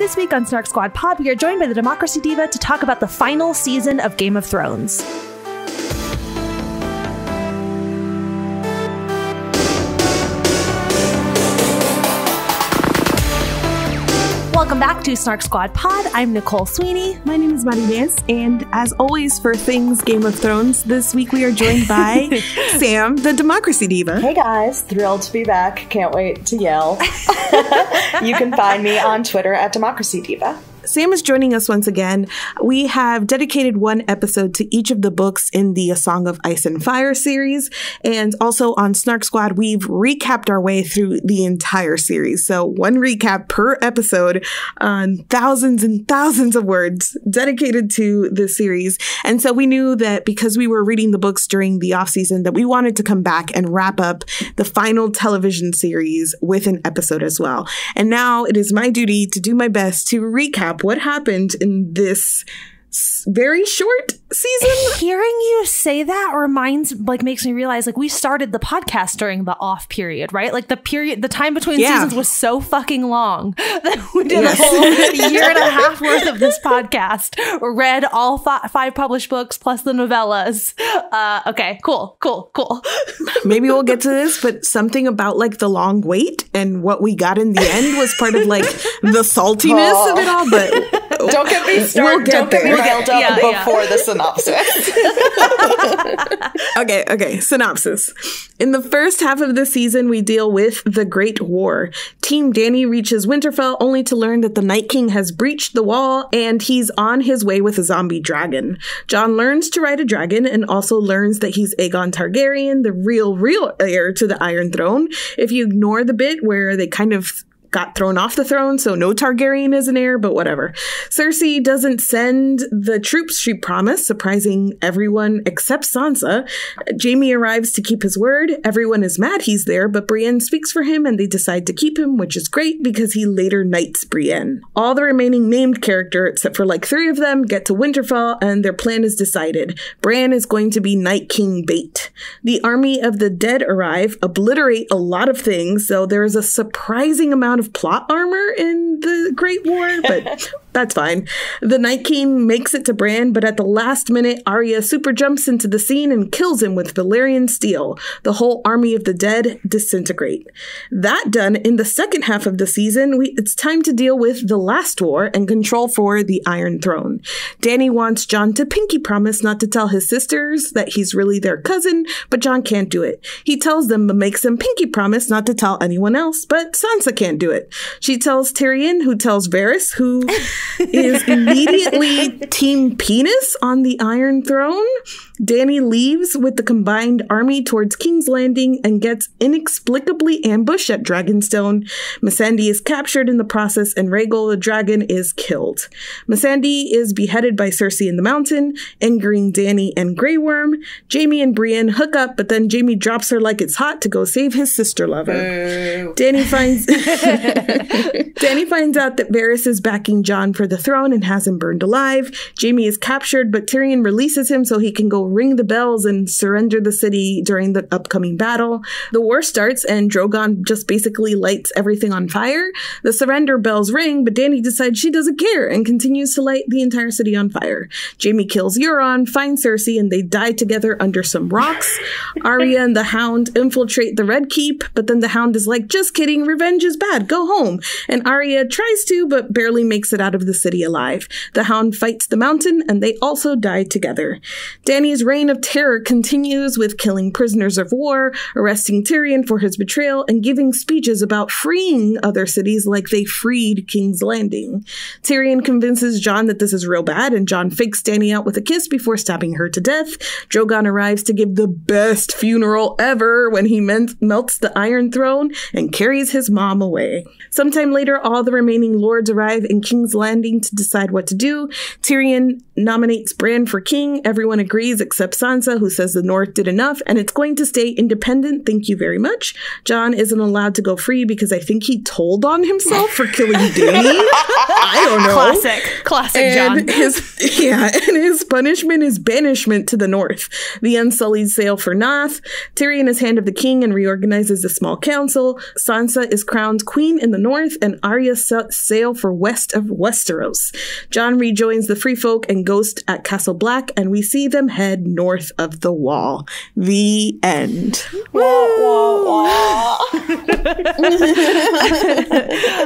This week on Snark Squad Pod, we are joined by the Democracy Diva to talk about the final season of Game of Thrones. Welcome back to Snark Squad Pod. I'm Nicole Sweeney. My name is Marines, and as always for things Game of Thrones, this week we are joined by Sam, the Democracy Diva. Hey guys, thrilled to be back. Can't wait to yell. you can find me on Twitter at Democracy Diva. Sam is joining us once again. We have dedicated one episode to each of the books in the A Song of Ice and Fire series. And also on Snark Squad, we've recapped our way through the entire series. So one recap per episode on thousands and thousands of words dedicated to the series. And so we knew that because we were reading the books during the off season that we wanted to come back and wrap up the final television series with an episode as well. And now it is my duty to do my best to recap what happened in this very short season. Hearing you say that reminds, like, makes me realize, like, we started the podcast during the off period, right? Like, the period, the time between yeah. seasons was so fucking long that we did yes. a whole year and a half worth of this podcast, read all five published books plus the novellas. Uh, okay, cool, cool, cool. Maybe we'll get to this, but something about like the long wait and what we got in the end was part of like the saltiness oh. of it all. But don't get me started. We'll get don't there. get me riled up yeah, before yeah. the synopsis. okay, okay. Synopsis. In the first half of the season, we deal with the Great War. Team Dany reaches Winterfell only to learn that the Night King has breached the wall and he's on his way with a zombie dragon. Jon learns to ride a dragon and also learns that he's Aegon Targaryen, the real, real heir to the Iron Throne. If you ignore the bit where they kind of got thrown off the throne, so no Targaryen is an heir, but whatever. Cersei doesn't send the troops she promised, surprising everyone except Sansa. Jaime arrives to keep his word. Everyone is mad he's there, but Brienne speaks for him and they decide to keep him, which is great because he later knights Brienne. All the remaining named characters, except for like three of them, get to Winterfell and their plan is decided. Bran is going to be Night King bait. The army of the dead arrive, obliterate a lot of things, so there is a surprising amount of plot armor in the Great War, but that's fine. The Night King makes it to Bran, but at the last minute, Arya super jumps into the scene and kills him with Valyrian steel. The whole army of the dead disintegrate. That done, in the second half of the season, we, it's time to deal with the last war and control for the Iron Throne. Dany wants Jon to pinky promise not to tell his sisters that he's really their cousin, but Jon can't do it. He tells them but makes them pinky promise not to tell anyone else, but Sansa can't do it. She tells Tyrion, who tells Varys, who is immediately Team Penis on the Iron Throne. Dany leaves with the combined army towards King's Landing and gets inexplicably ambushed at Dragonstone. Missandei is captured in the process, and Rhaegal the dragon is killed. Missandei is beheaded by Cersei in the mountain, angering Dany and Grey Worm. Jaime and Brienne hook up, but then Jaime drops her like it's hot to go save his sister lover. Dany finds Dany finds out that Varys is backing Jon for the throne and has him burned alive. Jaime is captured, but Tyrion releases him so he can go ring the bells and surrender the city during the upcoming battle. The war starts and Drogon just basically lights everything on fire. The surrender bells ring, but Dany decides she doesn't care and continues to light the entire city on fire. Jaime kills Euron, finds Cersei, and they die together under some rocks. Arya and the Hound infiltrate the Red Keep, but then the Hound is like, just kidding, revenge is bad, go home. And Arya tries to, but barely makes it out of the city alive. The Hound fights the mountain, and they also die together. Dany's his reign of terror continues with killing prisoners of war, arresting Tyrion for his betrayal, and giving speeches about freeing other cities like they freed King's Landing. Tyrion convinces Jon that this is real bad, and Jon fakes Dany out with a kiss before stabbing her to death. Drogon arrives to give the best funeral ever when he melts the Iron Throne and carries his mom away. Sometime later, all the remaining lords arrive in King's Landing to decide what to do. Tyrion nominates Bran for king. Everyone agrees except Sansa, who says the North did enough and it's going to stay independent. Thank you very much. Jon isn't allowed to go free because I think he told on himself for killing Dany. I don't know. Classic, classic And Jon. his yeah, and his punishment is banishment to the north. The Unsullied sail for Naath. Tyrion is hand of the king and reorganizes the small council. Sansa is crowned queen in the north, and Arya sa- sail for west of Westeros. Jon rejoins the Free Folk and Ghost at Castle Black, and we see them head north of the Wall. The end. Wah, wah, wah.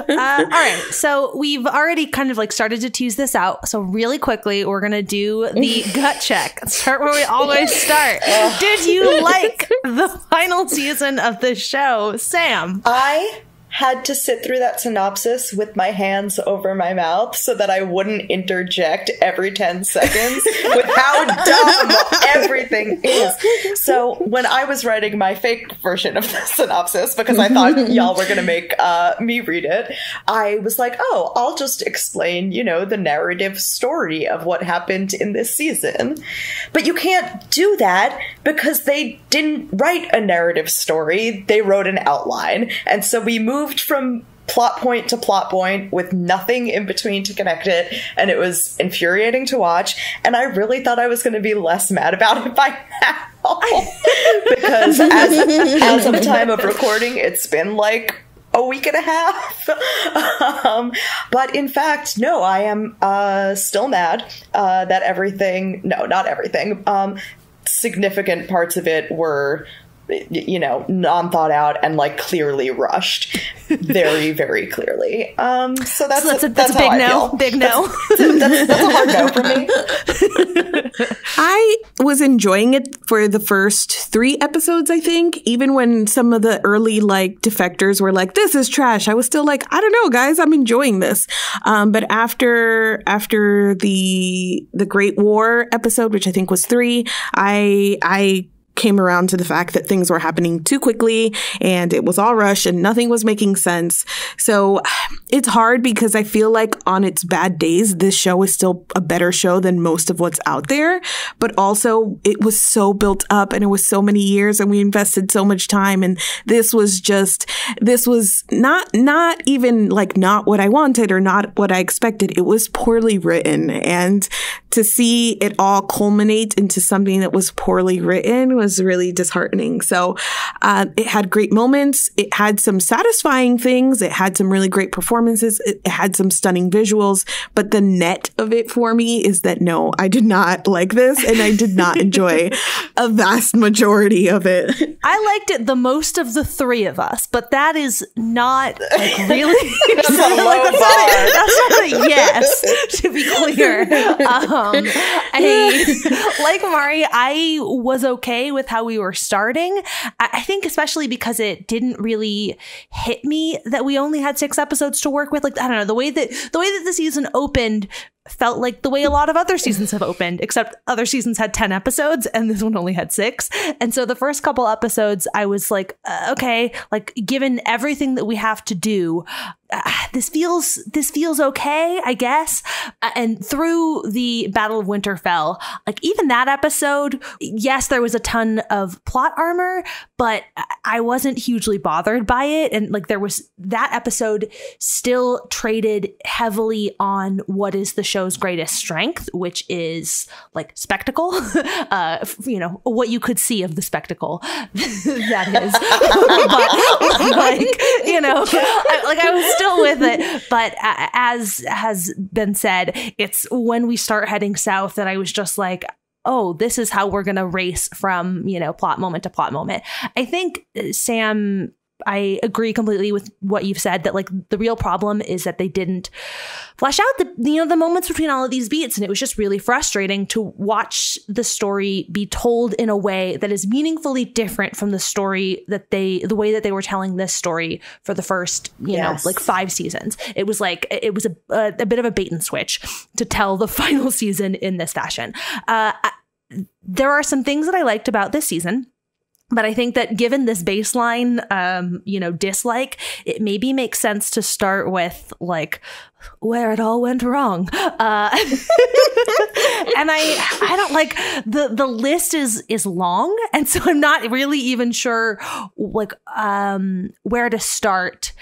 Uh, all right, so we've already kind of like started to tease this out. So really quickly, we're gonna do the gut check. Start where we always start. Did you like the final season of the show, Sam? I had to sit through that synopsis with my hands over my mouth so that I wouldn't interject every 10 seconds with how dumb everything is. So when I was writing my fake version of the synopsis, because I thought y'all were going to make uh, me read it, I was like, oh, I'll just explain, you know, the narrative story of what happened in this season. But you can't do that because they didn't write a narrative story, they wrote an outline. And so we moved from plot point to plot point with nothing in between to connect it and it was infuriating to watch. And i really thought i was going to be less mad about it by now. Because as, as of the time of recording it's been like a week and a half. Um, but in fact no i am uh, still mad uh, that everything no not everything um, significant parts of it were you know non thought out and like clearly rushed very very clearly um so that's So that's a, that's, that's a big no. Big no. that's, that's a hard no for me I was enjoying it for the first three episodes, I think. Even when some of the early like defectors were like, this is trash, I was still like, I don't know, guys, I'm enjoying this. Um, but after after the the Great War episode, which I think was three, I I came around to the fact that things were happening too quickly and it was all rush and nothing was making sense. So it's hard because I feel like on its bad days, this show is still a better show than most of what's out there. But also, it was so built up and it was so many years and we invested so much time. And this was just, this was not, not even like not what I wanted or not what I expected. It was poorly written. And to see it all culminate into something that was poorly written was really disheartening. So uh, it had great moments. It had some satisfying things. It had some really great performances. It, had some stunning visuals. But the net of it for me is that no, I did not like this and I did not enjoy a vast majority of it. I liked it the most of the three of us, but that is not like really. That's a low Like, that's, not a, that's not a yes. To be clear, um, Um, I, like Mari, I was okay with how we were starting. I, I think especially because it didn't really hit me that we only had six episodes to work with. Like I don't know the way that the way that the season opened felt like the way a lot of other seasons have opened, except other seasons had 10 episodes and this one only had six. And so the first couple episodes, I was like, uh, okay, like given everything that we have to do, uh, this feels this feels okay, I guess. Uh, and through the Battle of Winterfell, like even that episode, yes, there was a ton of plot armor, but I- I wasn't hugely bothered by it. And like there was that episode still traded heavily on what is the show's greatest strength, which is like spectacle. uh, you know what you could see of the spectacle that is, but like you know, I, like I was still with it. But as has been said, it's when we start heading south that I was just like, oh, this is how we're going to race from, you know, plot moment to plot moment. I think uh, Sam I agree completely with what you've said that like the real problem is that they didn't flesh out the you know the moments between all of these beats. And it was just really frustrating to watch the story be told in a way that is meaningfully different from the story that they the way that they were telling this story for the first you Yes. know like five seasons. It was like it was a, a, a bit of a bait and switch to tell the final season in this fashion. Uh I- there are some things that I liked about this season but I think that given this baseline, um, you know, dislike, it maybe makes sense to start with like where it all went wrong. Uh, and I, I don't like the the list is is long, and so I'm not really even sure like um, where to start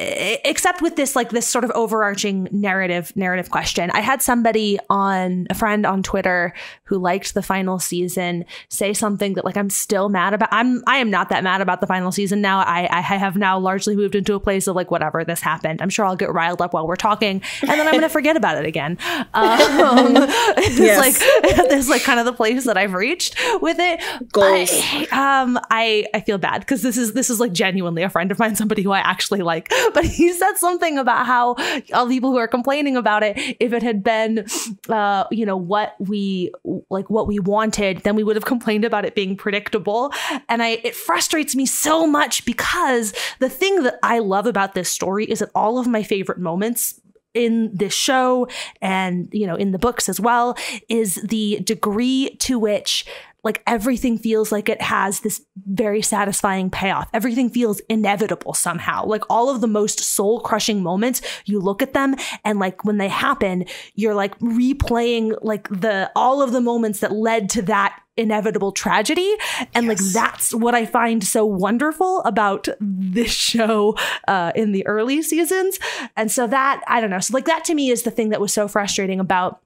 except with this like this sort of overarching narrative narrative question. I had somebody on a friend on twitter who liked the final season say something that like i'm still mad about i'm i am not that mad about the final season now. I i have now largely moved into a place of like whatever this happened. I'm sure i'll get riled up while we're talking and then i'm gonna forget about it again. Um, it's yes. like this like kind of the place that i've reached with it. Goals. I, um i i feel bad because this is this is like genuinely a friend of mine somebody who i actually like but he said something about how all the people who are complaining about it, if it had been, uh, you know, what we like, what we wanted, then we would have complained about it being predictable. And I, it frustrates me so much because the thing that I love about this story is that all of my favorite moments in this show and you know in the books as well is the degree to which like everything feels like it has this very satisfying payoff. Everything feels inevitable somehow. Like all of the most soul crushing moments, you look at them and like when they happen, you're like replaying like the all of the moments that led to that inevitable tragedy. And yes. like that's what I find so wonderful about this show uh, in the early seasons. And so that, I don't know. So like that to me is the thing that was so frustrating about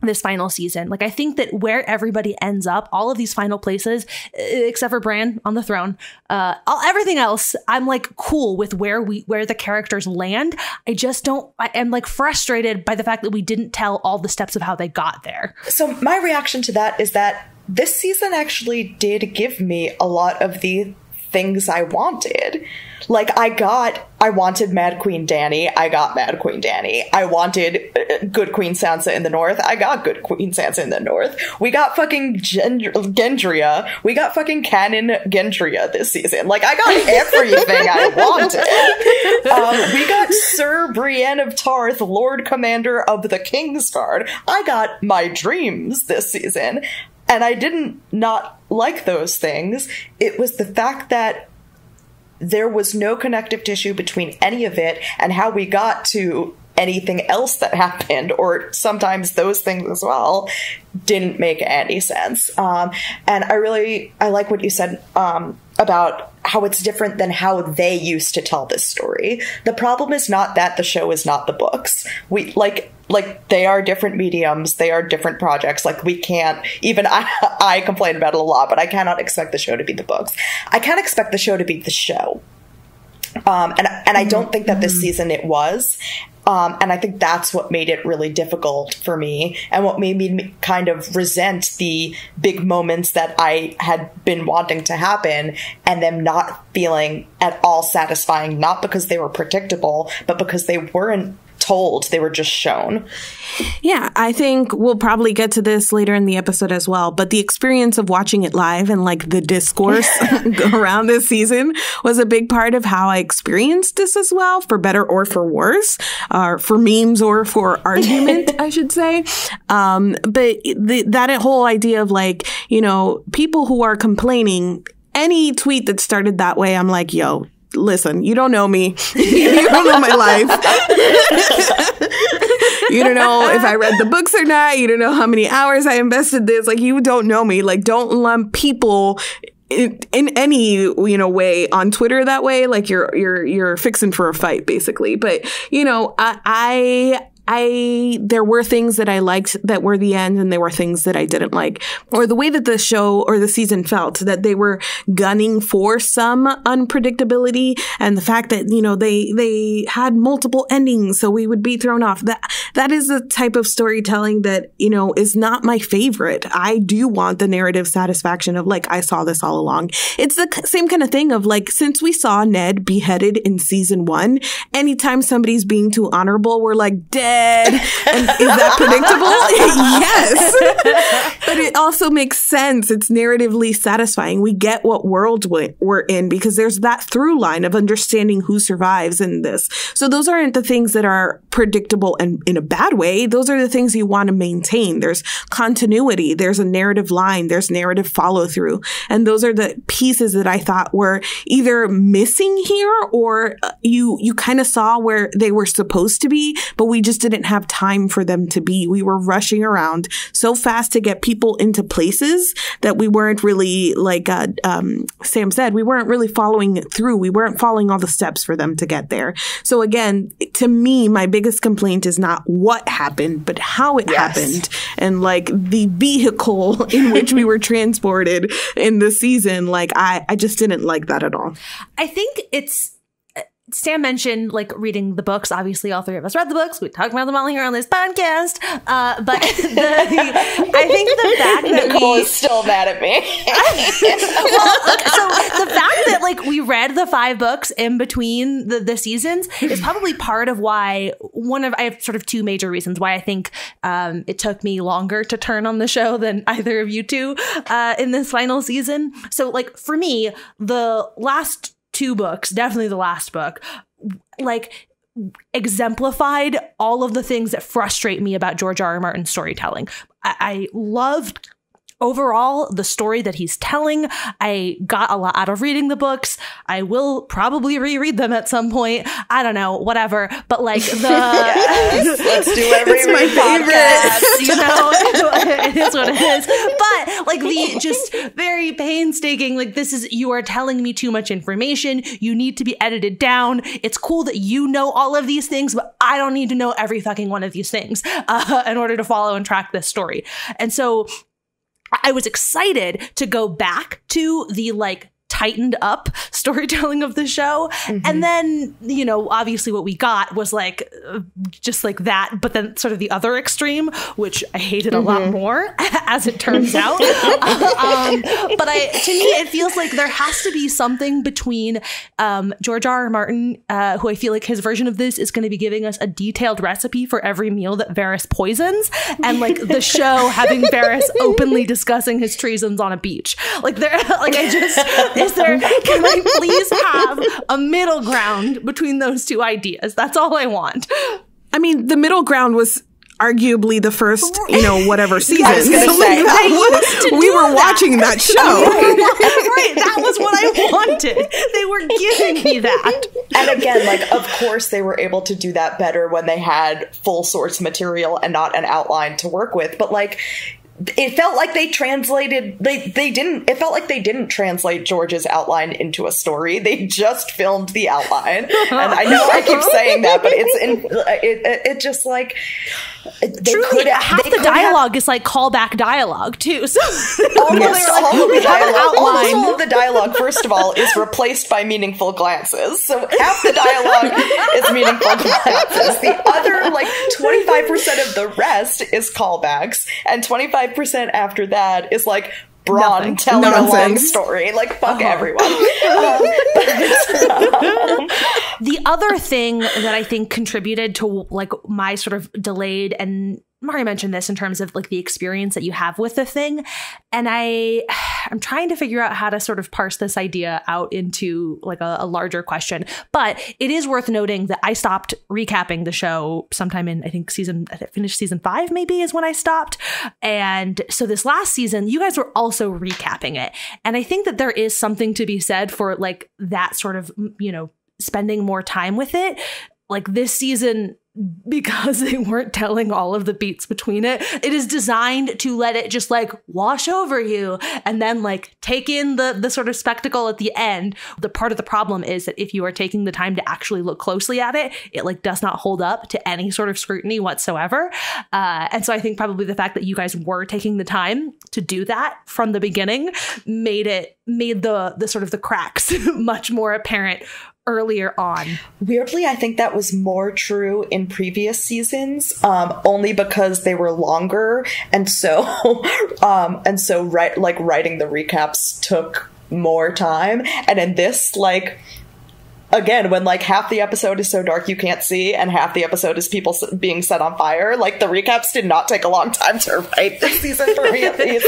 this final season. Like I think that where everybody ends up, all of these final places, except for Bran on the throne, uh, all, everything else, I'm like cool with where we where the characters land. I just don't. I am like frustrated by the fact that we didn't tell all the steps of how they got there. So my reaction to that is that this season actually did give me a lot of the things I wanted. Like I got, I wanted Mad Queen Dany. I got Mad Queen Dany. I wanted uh, Good Queen Sansa in the North. I got Good Queen Sansa in the North. We got fucking Gend- Gendrya. We got fucking Canon Gendrya this season. Like I got everything I wanted. Um, we got Sir Brienne of Tarth, Lord Commander of the Kingsguard. I got my dreams this season. And I didn't not like those things. It was the fact that there was no connective tissue between any of it and how we got to anything else that happened, or sometimes those things as well, didn't make any sense. Um, and I really, I like what you said um, about how it's different than how they used to tell this story. The problem is not that the show is not the books. We like like they are different mediums, they are different projects. Like we can't even I I complain about it a lot, but I cannot expect the show to be the books. I can't expect the show to be the show. Um, and and I don't think that this mm-hmm. season it was. Um, and I think that's what made it really difficult for me and what made me kind of resent the big moments that I had been wanting to happen and them not feeling at all satisfying, not because they were predictable, but because they weren't told, they were just shown. Yeah, I think we'll probably get to this later in the episode as well. But the experience of watching it live and like the discourse around this season was a big part of how I experienced this as well, for better or for worse, or uh, for memes or for argument, I should say. Um, but the, that whole idea of like, you know, people who are complaining, any tweet that started that way, I'm like, yo, listen, you don't know me. you don't know my life. you don't know if I read the books or not. You don't know how many hours I invested this. Like you don't know me. Like don't lump people in, in any you know way on Twitter that way like you're you're you're fixing for a fight basically but you know I, I I there were things that I liked that were the end and there were things that I didn't like. Or the way that the show or the season felt that they were gunning for some unpredictability and the fact that, you know, they they had multiple endings so we would be thrown off. That that is the type of storytelling that, you know, is not my favorite. I do want the narrative satisfaction of like I saw this all along. It's the same kind of thing of like since we saw Ned beheaded in season 1, anytime somebody's being too honorable, we're like dead and is that predictable? yes. But it also makes sense. It's narratively satisfying. We get what world we're in because there's that through line of understanding who survives in this. So those aren't the things that are predictable and in a bad way. Those are the things you want to maintain. There's continuity, there's a narrative line, there's narrative follow through. And those are the pieces that I thought were either missing here or uh, you you kind of saw where they were supposed to be, but we just didn't have time for them to be. We were rushing around so fast to get people into places that we weren't really like uh, um, Sam said, we weren't really following through. We weren't following all the steps for them to get there. So again, to me, my biggest complaint is not what happened, but how it yes. happened and like the vehicle in which we were transported in the season. Like I, I just didn't like that at all. I think it's Sam mentioned like reading the books. Obviously, all three of us read the books. We talk about them all here on this podcast. Uh, but the, I think the fact that Nicole we is still mad at me. well, so the fact that like we read the five books in between the, the seasons is probably part of why one of I have sort of two major reasons why I think um, it took me longer to turn on the show than either of you two uh, in this final season. So like for me, the last two books, definitely the last book, like exemplified all of the things that frustrate me about George R. R. Martin's storytelling. I, I loved overall the story that he's telling i got a lot out of reading the books. I will probably reread them at some point. I don't know whatever. But like the yes, let's do every it's my favorite. You know? It is what it is. But like the just very painstaking like this is you are telling me too much information. You need to be edited down. It's cool that you know all of these things but i don't need to know every fucking one of these things uh, in order to follow and track this story. And so I was excited to go back to the like tightened up storytelling of the show. Mm-hmm. And then, you know, obviously what we got was like just like that, but then sort of the other extreme, which I hated mm-hmm. a lot mm-hmm. more as it turns out. um, but I, to me, it feels like there has to be something between um, George R. R. Martin, uh, who I feel like his version of this is going to be giving us a detailed recipe for every meal that Varys poisons, and like the show having Varys openly discussing his treasons on a beach. Like there, like I just is can I please have a middle ground between those two ideas? That's all I want. I mean, the middle ground was arguably the first, you know, whatever season. Yeah, so say, was, we were that. watching that show. right, that was what I wanted. They were giving me that. And again, like, of course, they were able to do that better when they had full source material and not an outline to work with. But like, it felt like they translated they they didn't it felt like they didn't translate George's outline into a story. They just filmed the outline. And I know I keep saying that, but it's in it it, it just like Truly, half the dialogue have, is like callback dialogue too. So almost like, all of the dialogue, almost all of the dialogue, first of all, is replaced by meaningful glances. So half the dialogue is meaningful glances. The other, like twenty five percent of the rest, is callbacks, and twenty five percent after that is like Bronn Nothing. telling Nonsense. a long story. Like fuck uh-huh. everyone. um, the other thing that I think contributed to like my sort of delayed and Mari mentioned this in terms of like the experience that you have with the thing. And I I'm trying to figure out how to sort of parse this idea out into like a, a, larger question. But it is worth noting that I stopped recapping the show sometime in I think season I finished season five, maybe is when I stopped. And so this last season, you guys were also recapping it. And I think that there is something to be said for like that sort of, you know, spending more time with it. Like this season because they weren't telling all of the beats between it. It is designed to let it just like wash over you and then like take in the the sort of spectacle at the end. The part of the problem is that if you are taking the time to actually look closely at it, it like does not hold up to any sort of scrutiny whatsoever. Uh, and so I think probably the fact that you guys were taking the time to do that from the beginning made it made the the sort of the cracks much more apparent earlier on. Weirdly, I think that was more true in previous seasons, um, only because they were longer, and so, um, and so, right, like writing the recaps took more time, and in this, like again, when like half the episode is so dark you can't see, and half the episode is people being set on fire, like the recaps did not take a long time to write this season for me at least.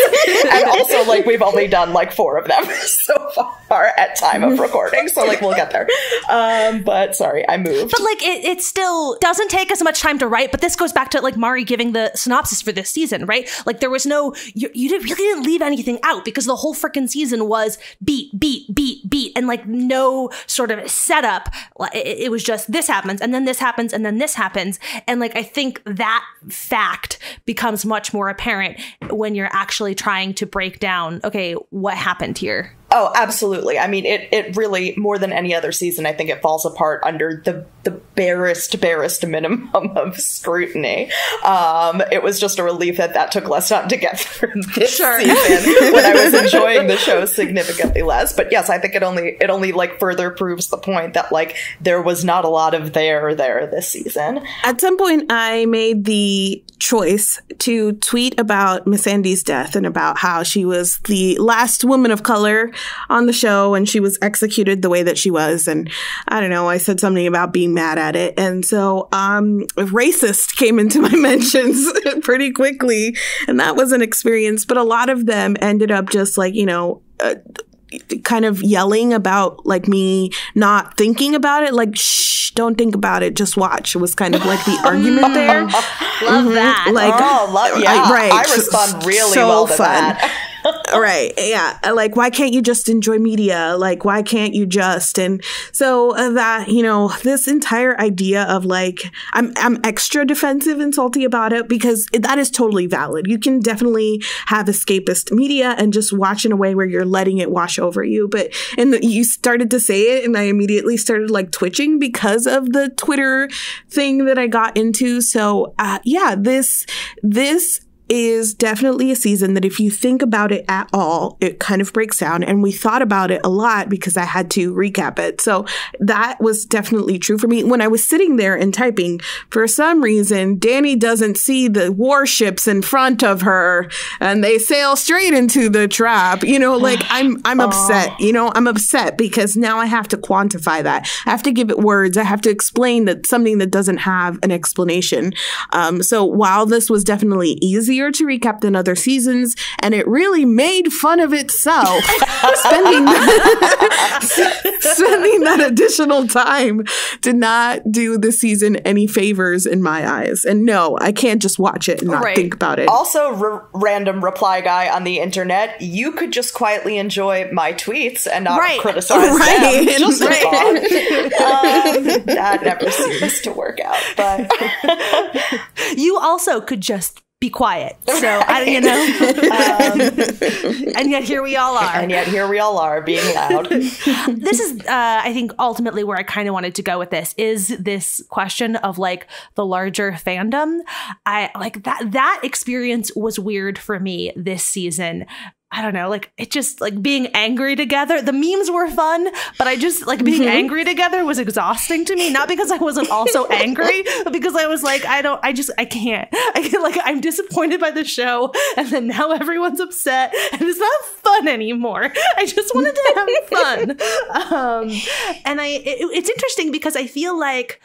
and also, like we've only done like four of them so far at time of recording, so like we'll get there. Um, but sorry, I moved. But like it, it still doesn't take as much time to write. But this goes back to like Mari giving the synopsis for this season, right? Like there was no you, you didn't really didn't leave anything out because the whole freaking season was beat, beat, beat, beat, and like no sort of setup. It, it was just this happens and then this happens and then this happens. And like, I think that fact becomes much more apparent when you're actually trying to break down, okay, what happened here? Oh, absolutely. I mean, it, it really, more than any other season, I think it falls apart under the, the barest, barest minimum of scrutiny. Um, it was just a relief that that took less time to get through this sure. season when I was enjoying the show significantly less. But yes, I think it only, it only like further proves the point that like there was not a lot of there there this season. At some point, I made the choice to tweet about Missandei's death and about how she was the last woman of color on the show and she was executed the way that she was. And I don't know, I said something about being mad at it. And so, um, racist came into my mentions pretty quickly. And that was an experience, but a lot of them ended up just like, you know, uh, kind of yelling about like me not thinking about it like shh don't think about it just watch it was kind of like the argument there love mm-hmm. that like oh love yeah I, right i respond really so well to fun. that right. Yeah. Like, why can't you just enjoy media? Like, why can't you just? And so uh, that, you know, this entire idea of like, I'm, I'm extra defensive and salty about it because that is totally valid. You can definitely have escapist media and just watch in a way where you're letting it wash over you. But, and you started to say it and I immediately started like twitching because of the Twitter thing that I got into. So, uh, yeah, this, this is definitely a season that if you think about it at all, it kind of breaks down. And we thought about it a lot because I had to recap it. So that was definitely true for me. When I was sitting there and typing, for some reason, Dany doesn't see the warships in front of her and they sail straight into the trap. You know, like I'm, I'm upset. You know, I'm upset because now I have to quantify that. I have to give it words. I have to explain that something that doesn't have an explanation. Um, so while this was definitely easier easier to recap than other seasons, and it really made fun of itself. spending, spending that additional time did not do the season any favors in my eyes. And no, I can't just watch it and not right. think about it. Also, r- random reply guy on the internet, you could just quietly enjoy my tweets and not right. criticize right. them. Just right. um, that never seems to work out, but you also could just be quiet. So I, you know, um, and yet here we all are. And yet here we all are being loud. this is, uh, I think, ultimately where I kind of wanted to go with this is this question of like the larger fandom. I like that. That experience was weird for me this season I don't know, like it just like being angry together. The memes were fun, but I just like being mm-hmm. angry together was exhausting to me. Not because I wasn't also angry, but because I was like, I don't, I just, I can't. I get like, I'm disappointed by the show, and then now everyone's upset, and it's not fun anymore. I just wanted to have fun. Um, and I, it, it's interesting because I feel like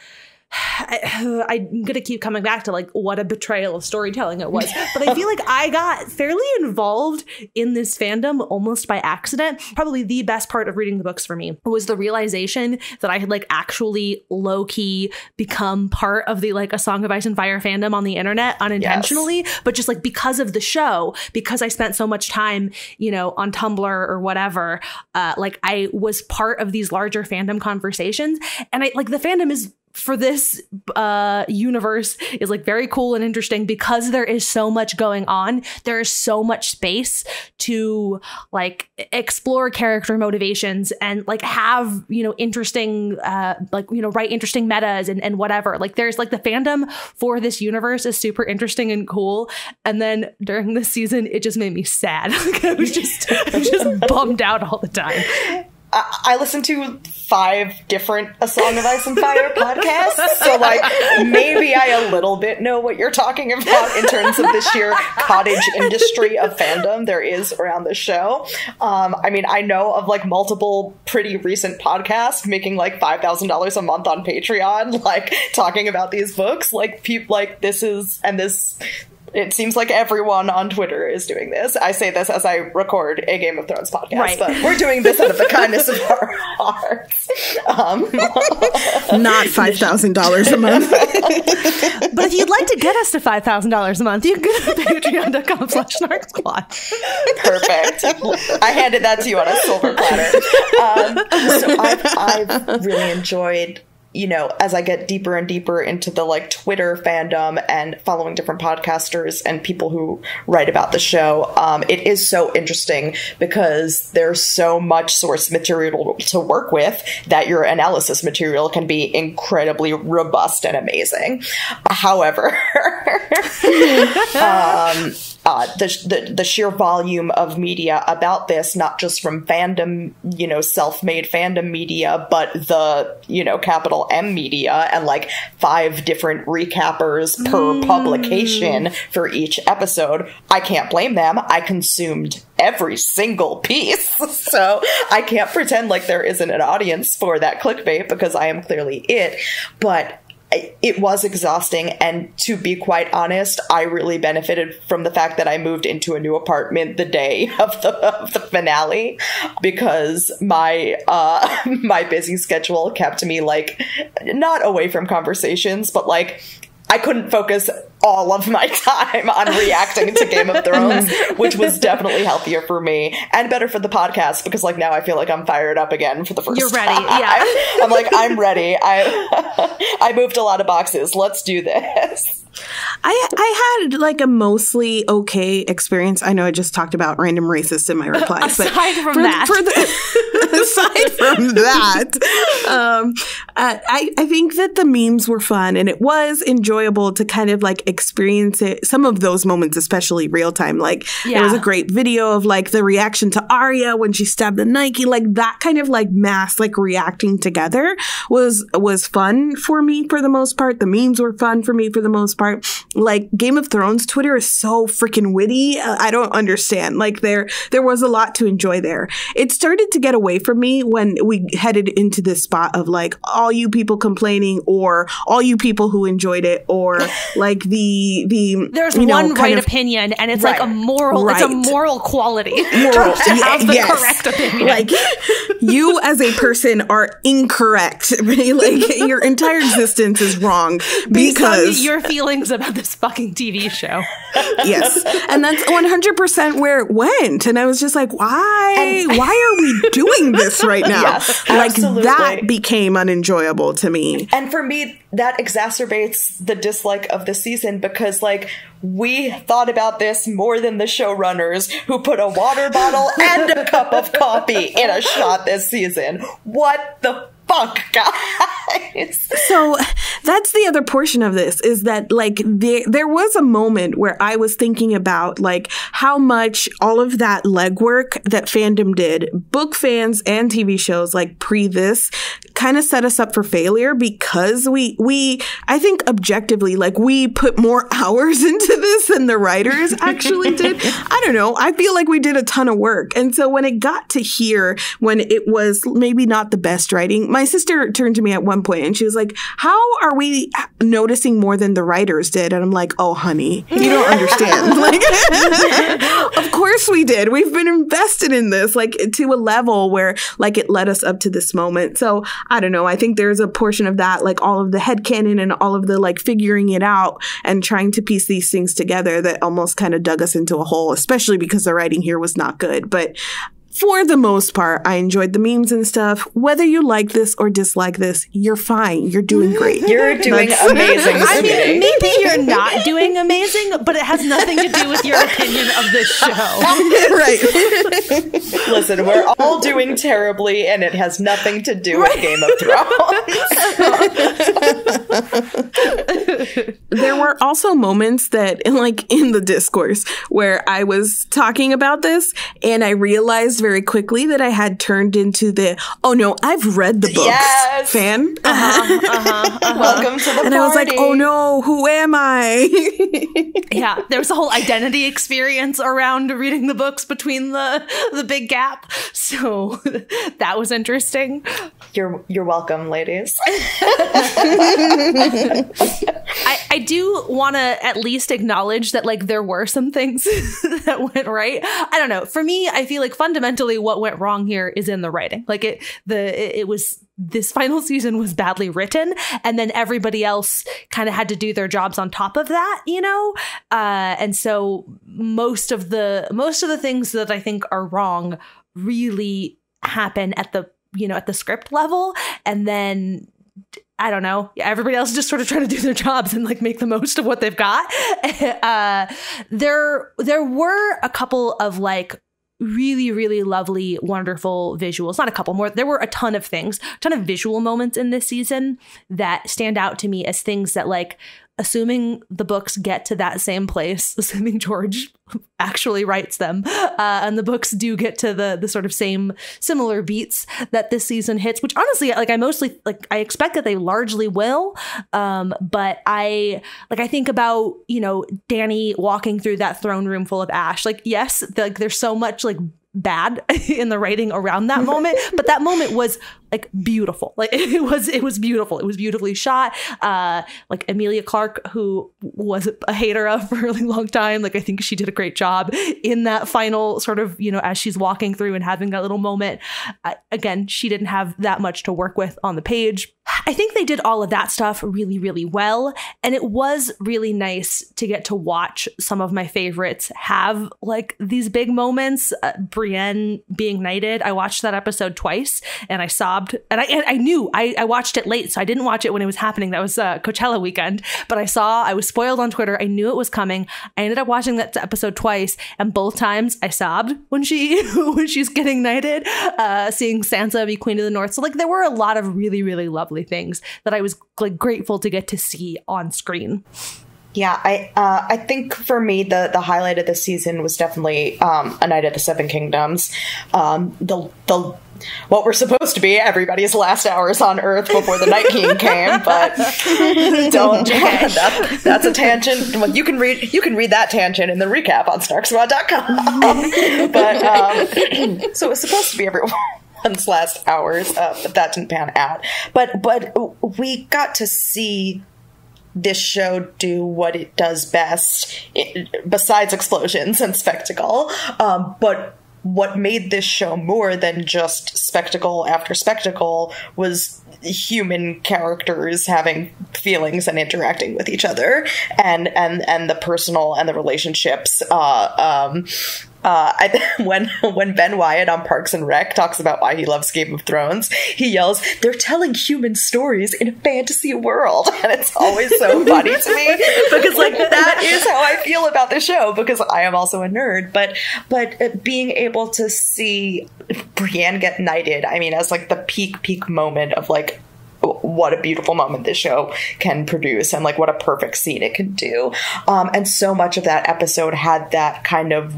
I, am gonna keep coming back to like what a betrayal of storytelling it was, but I feel like I got fairly involved in this fandom almost by accident. Probably the best part of reading the books for me was the realization that I had like actually low key become part of the like a Song of Ice and Fire fandom on the internet unintentionally, yes. but just like because of the show, because I spent so much time, you know, on Tumblr or whatever, uh, like I was part of these larger fandom conversations, and I like the fandom is for this uh, universe is like very cool and interesting because there is so much going on. There is so much space to like explore character motivations and like have, you know, interesting, uh, like, you know, write interesting metas and, and whatever. Like there's like the fandom for this universe is super interesting and cool. And then during this season, it just made me sad. like I was just, I was just bummed out all the time. I, listen to five different A Song of Ice and Fire podcasts, so like maybe I a little bit know what you're talking about in terms of the sheer cottage industry of fandom there is around the show. Um, I mean, I know of like multiple pretty recent podcasts making like five thousand dollars a month on Patreon, like talking about these books. Like people like this is and this it seems like everyone on Twitter is doing this. I say this as I record a Game of Thrones podcast, right. but we're doing this out of the kindness of our hearts. Um, Not five thousand dollars a month. but if you'd like to get us to five thousand dollars a month, you can go to patreon.com slash snark squad. Perfect. I handed that to you on a silver platter. Um, so I've, I've really enjoyed you know, as I get deeper and deeper into the like Twitter fandom and following different podcasters and people who write about the show, um, it is so interesting because there's so much source material to work with that your analysis material can be incredibly robust and amazing. However, um, uh, the, the, the sheer volume of media about this, not just from fandom, you know, self-made fandom media, but the you know capital M media and like five different recappers per mm. publication for each episode. I can't blame them. I consumed every single piece, so I can't pretend like there isn't an audience for that clickbait because I am clearly it. But it was exhausting and to be quite honest i really benefited from the fact that i moved into a new apartment the day of the, of the finale because my uh my busy schedule kept me like not away from conversations but like I couldn't focus all of my time on reacting to Game of Thrones, which was definitely healthier for me and better for the podcast because like now I feel like I'm fired up again for the 1st You're ready, time. yeah. I'm like I'm ready. I I moved a lot of boxes. Let's do this. I I had like a mostly okay experience. I know I just talked about random racist in my replies, but aside from for, that, for the, aside from that, um, uh, I I think that the memes were fun and it was enjoyable to kind of like experience it. Some of those moments, especially real time, like yeah. there was a great video of like the reaction to Arya when she stabbed the Nike, like that kind of like mass like reacting together was was fun for me for the most part. The memes were fun for me for the most part part. Like Game of Thrones Twitter is so freaking witty. Uh, I don't understand. Like there there was a lot to enjoy there. It started to get away from me when we headed into this spot of like all you people complaining or all you people who enjoyed it or like the the There's one know, right of, opinion and it's right, like a moral right. it's a moral quality. Moral to have the yes. correct opinion. Like you as a person are incorrect. like your entire existence is wrong because your feelings feelings about this fucking TV show. yes. And that's 100% where it went. And I was just like, why? And, why are we doing this right now? Yes, like absolutely. that became unenjoyable to me. And for me, that exacerbates the dislike of the season because like we thought about this more than the showrunners who put a water bottle and a cup of coffee in a shot this season. What the fuck, guys. So that's the other portion of this is that like there there was a moment where I was thinking about like how much all of that legwork that fandom did, book fans and TV shows like pre this kind of set us up for failure because we we I think objectively like we put more hours into this than the writers actually did. I don't know. I feel like we did a ton of work. And so when it got to here when it was maybe not the best writing, my sister turned to me at one point and she was like, How are we noticing more than the writers did? And I'm like, Oh, honey, you don't understand. like, of course we did. We've been invested in this, like, to a level where, like, it led us up to this moment. So I don't know. I think there's a portion of that, like, all of the head headcanon and all of the, like, figuring it out and trying to piece these things together that almost kind of dug us into a hole, especially because the writing here was not good. But for the most part, I enjoyed the memes and stuff. Whether you like this or dislike this, you're fine. You're doing great. You're doing amazing. I mean, maybe you're not doing amazing, but it has nothing to do with your opinion of this show. right. Listen, we're all doing terribly, and it has nothing to do right. with Game of Thrones. there were also moments that, like in the discourse, where I was talking about this, and I realized very quickly that I had turned into the oh no, I've read the books Yes. fan. Uh-huh, uh-huh, uh-huh. Welcome to the and party. I was like, oh no, who am I? yeah, there was a whole identity experience around reading the books between the the big gap. So that was interesting. You're you're welcome, ladies. I, I do want to at least acknowledge that like there were some things that went right. I don't know. For me, I feel like fundamentally what went wrong here is in the writing. Like it the it, was this final season was badly written and then everybody else kind of had to do their jobs on top of that, you know? Uh and so most of the most of the things that I think are wrong really happen at the you know at the script level and then I don't know. Everybody else is just sort of trying to do their jobs and like make the most of what they've got. Uh, there, there were a couple of like really, really lovely, wonderful visuals. Not a couple more. There were a ton of things, a ton of visual moments in this season that stand out to me as things that like assuming the books get to that same place, assuming George actually writes them, uh, and the books do get to the the sort of same similar beats that this season hits. Which honestly, like I mostly like I expect that they largely will, um, but I like I think about you know Dany walking through that throne room full of ash. Like yes, like there's so much like bad in the writing around that moment but that moment was like beautiful like it was it was beautiful it was beautifully shot uh like Emilia Clarke who was a hater of for a really long time like i think she did a great job in that final sort of you know as she's walking through and having that little moment again she didn't have that much to work with on the page I think they did all of that stuff really, really well. And it was really nice to get to watch some of my favorites have like these big moments. Uh, Brienne being knighted. I watched that episode twice and I sobbed. And I, I knew I, I watched it late, so I didn't watch it when it was happening. That was uh, Coachella weekend. But I saw, I was spoiled on Twitter. I knew it was coming. I ended up watching that episode twice. And both times I sobbed when she, when she's getting knighted, uh, seeing Sansa be Queen of the North. So like there were a lot of really, really lovely things that I was like grateful to get to see on screen. Yeah, I uh, I think for me the the highlight of the season was definitely um, a Night of the Seven Kingdoms. Um, the the what were supposed to be everybody's last hours on Earth before the Night King came, but don't. That, that's a tangent. Well, you can read you can read that tangent in the recap on SnarkSquad.com. but um, so it was supposed to be everyone's last hours, uh, but that didn't pan out. But but we got to see this show do what it does best, besides explosions and spectacle. Um, but what made this show more than just spectacle after spectacle was human characters having feelings and interacting with each other and and and the personal and the relationships uh um uh, I, when when Ben Wyatt on Parks and Rec talks about why he loves Game of Thrones, he yells, "They're telling human stories in a fantasy world," and it's always so funny to me because like that is how I feel about the show because I am also a nerd. But but uh, being able to see Brienne get knighted, I mean, as like the peak peak moment of like what a beautiful moment this show can produce and like what a perfect scene it can do. Um, and so much of that episode had that kind of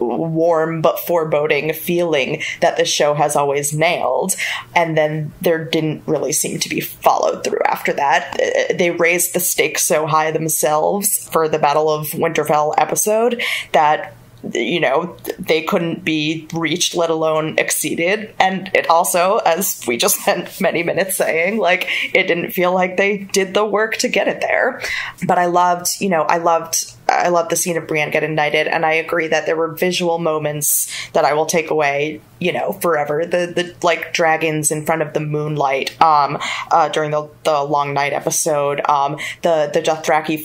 warm but foreboding feeling that the show has always nailed. And then there didn't really seem to be followed through after that. They raised the stakes so high themselves for the Battle of Winterfell episode that you know, they couldn't be reached, let alone exceeded. And it also, as we just spent many minutes saying, like, it didn't feel like they did the work to get it there. But I loved, you know, I loved. I love the scene of Brienne get indicted, and I agree that there were visual moments that I will take away, you know, forever. The the like dragons in front of the moonlight um, uh, during the the long night episode, um, the the Dothraki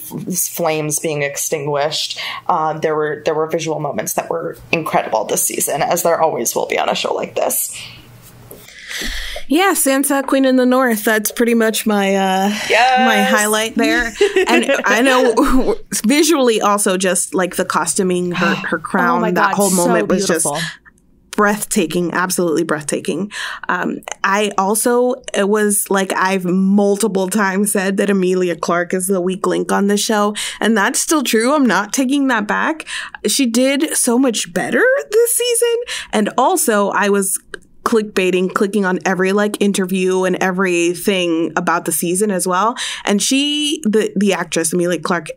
flames being extinguished. Um, there were there were visual moments that were incredible this season, as there always will be on a show like this. Yeah, Sansa, Queen in the North. That's pretty much my uh Yes! my highlight there. and I know visually also just like the costuming, her her crown, oh that God, whole so moment was just breathtaking, absolutely breathtaking. Um, I also it was like I've multiple times said that Emilia Clarke is the weak link on the show, and that's still true. I'm not taking that back. She did so much better this season, and also I was clickbaiting, clicking on every like interview and everything about the season as well. And she, the the actress Emilia Clarke,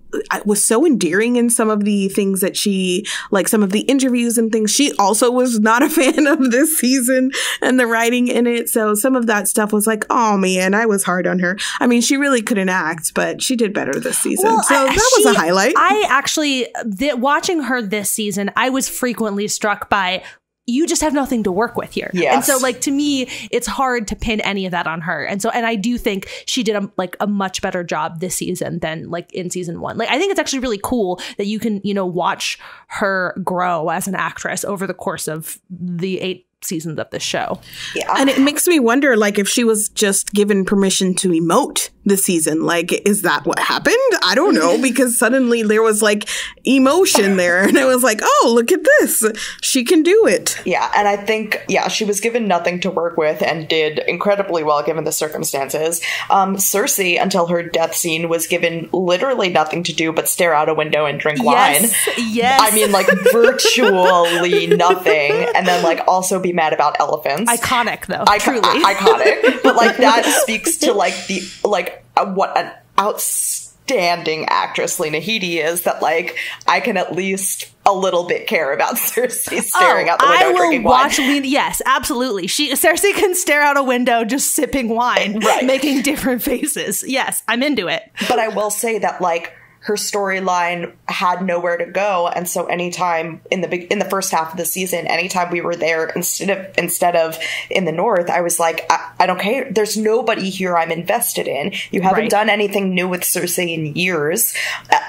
was so endearing in some of the things that she like some of the interviews and things. She also was not a fan of this season and the writing in it. So some of that stuff was like, oh man, I was hard on her. I mean, she really couldn't act, but she did better this season. Well, so that she, was a highlight. I actually, the, watching her this season, I was frequently struck by you just have nothing to work with here. Yes. And so like to me, it's hard to pin any of that on her. And so and I do think she did a like a much better job this season than like in season 1. Like I think it's actually really cool that you can, you know, watch her grow as an actress over the course of the 8 seasons of the show. Yeah. And it makes me wonder like if she was just given permission to emote this season. Like, is that what happened? I don't know because suddenly there was like emotion there and I was like, oh, look at this. She can do it. Yeah. And I think, yeah, she was given nothing to work with and did incredibly well given the circumstances. Um, Cersei, until her death scene, was given literally nothing to do but stare out a window and drink wine. Yes. yes. I mean, like, virtually nothing. And then, like, also be mad about elephants. Iconic, though. I- truly. I- iconic. But, like, that speaks to, like, the, like, Uh, what an outstanding actress Lena Headey is that like I can at least a little bit care about Cersei oh, staring oh, out the window I will drinking watch wine. Lena, yes, absolutely. She Cersei can stare out a window just sipping wine, right. making different faces. Yes, I'm into it. But I will say that like her storyline had nowhere to go. And so anytime in the big in the first half of the season anytime we were there instead of instead of in the north i was like i, I don't care. There's nobody here i'm invested in. You haven't right. done anything new with cersei in years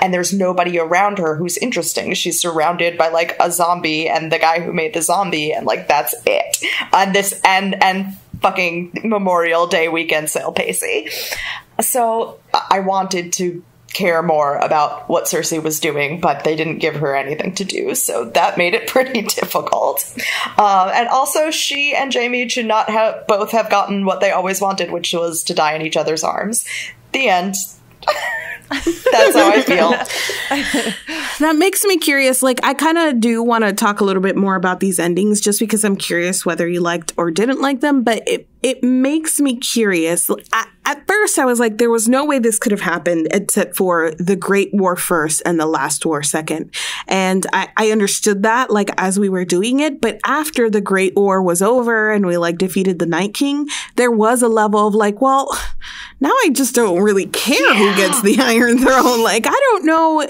and there's nobody around her who's interesting. She's surrounded by like a zombie and the guy who made the zombie and like that's it. And this and and fucking memorial day weekend sale pacey. So i wanted to care more about what Cersei was doing, but they didn't give her anything to do, so that made it pretty difficult. Um, and also, she and Jaime should not have both have gotten what they always wanted, which was to die in each other's arms. The end. That's how I feel. that makes me curious. Like, I kind of do want to talk a little bit more about these endings just because I'm curious whether you liked or didn't like them, but it, it makes me curious. I, at first, I was like, there was no way this could have happened except for the Great War first and the Last War second. And I, I understood that, like, as we were doing it. But after the Great War was over and we, like, defeated the Night King, there was a level of, like, well, now I just don't really care yeah. who gets the Iron Throne. Like, I don't know.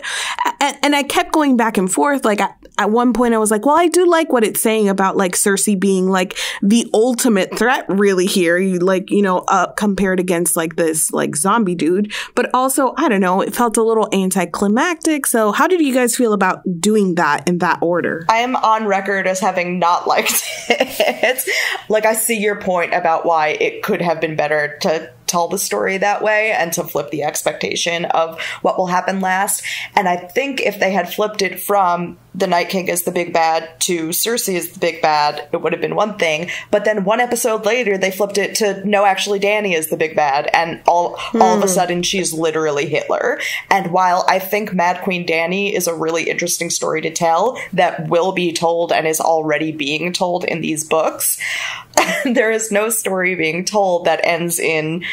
And, and I kept going back and forth. Like, I, at one point, I was like, well, I do like what it's saying about, like, Cersei being, like, the ultimate threat, really, here. You, like, you know, uh, compared against like this like zombie dude. But also, I don't know, it felt a little anticlimactic. So how did you guys feel about doing that in that order? I am on record as having not liked it. like I see your point about why it could have been better to tell the story that way and to flip the expectation of what will happen last. And I think if they had flipped it from the Night King is the big bad to Cersei is the big bad, it would have been one thing. But then one episode later, they flipped it to no, actually, Dany is the big bad, and all all of a hmm. sudden she's literally Hitler. And while I think Mad Queen Dany is a really interesting story to tell that will be told and is already being told in these books, there is no story being told that ends in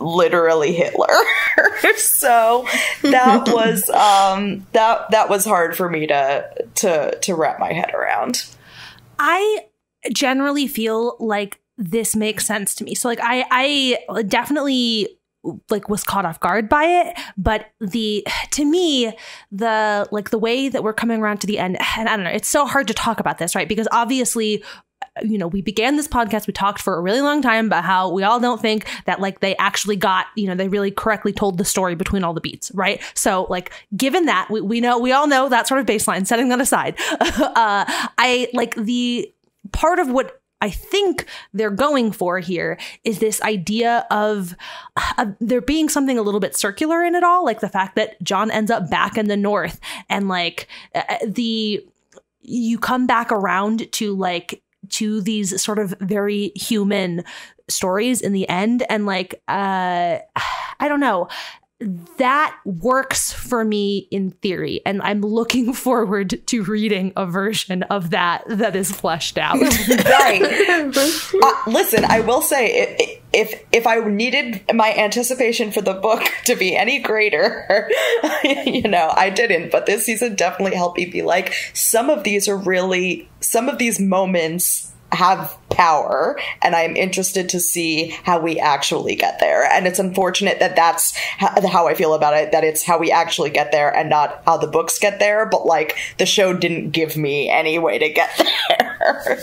literally Hitler. so that was um, that that was hard for me to to to wrap my head around. I generally feel like this makes sense to me. So like I I definitely like was caught off guard by it but the to me the like the way that we're coming around to the end and i don't know it's so hard to talk about this right because obviously you know, we began this podcast, we talked for a really long time about how we all don't think that like they actually got, you know, they really correctly told the story between all the beats, right? So, like, given that, we, we know, we all know that sort of baseline, setting that aside, uh, I like the part of what I think they're going for here is this idea of uh, there being something a little bit circular in it all, like the fact that Jon ends up back in the north and like uh, the you come back around to like to these sort of very human stories in the end. And like uh i don't know. That works for me in theory. And i'm looking forward to reading a version of that that is fleshed out. Right. Uh, listen i will say if if i needed my anticipation for the book to be any greater you know i didn't. But this season definitely helped me be like some of these are really some of these moments have power and i'm interested to see how we actually get there. And it's unfortunate that that's how i feel about it that it's how we actually get there and not how the books get there but like the show didn't give me any way to get there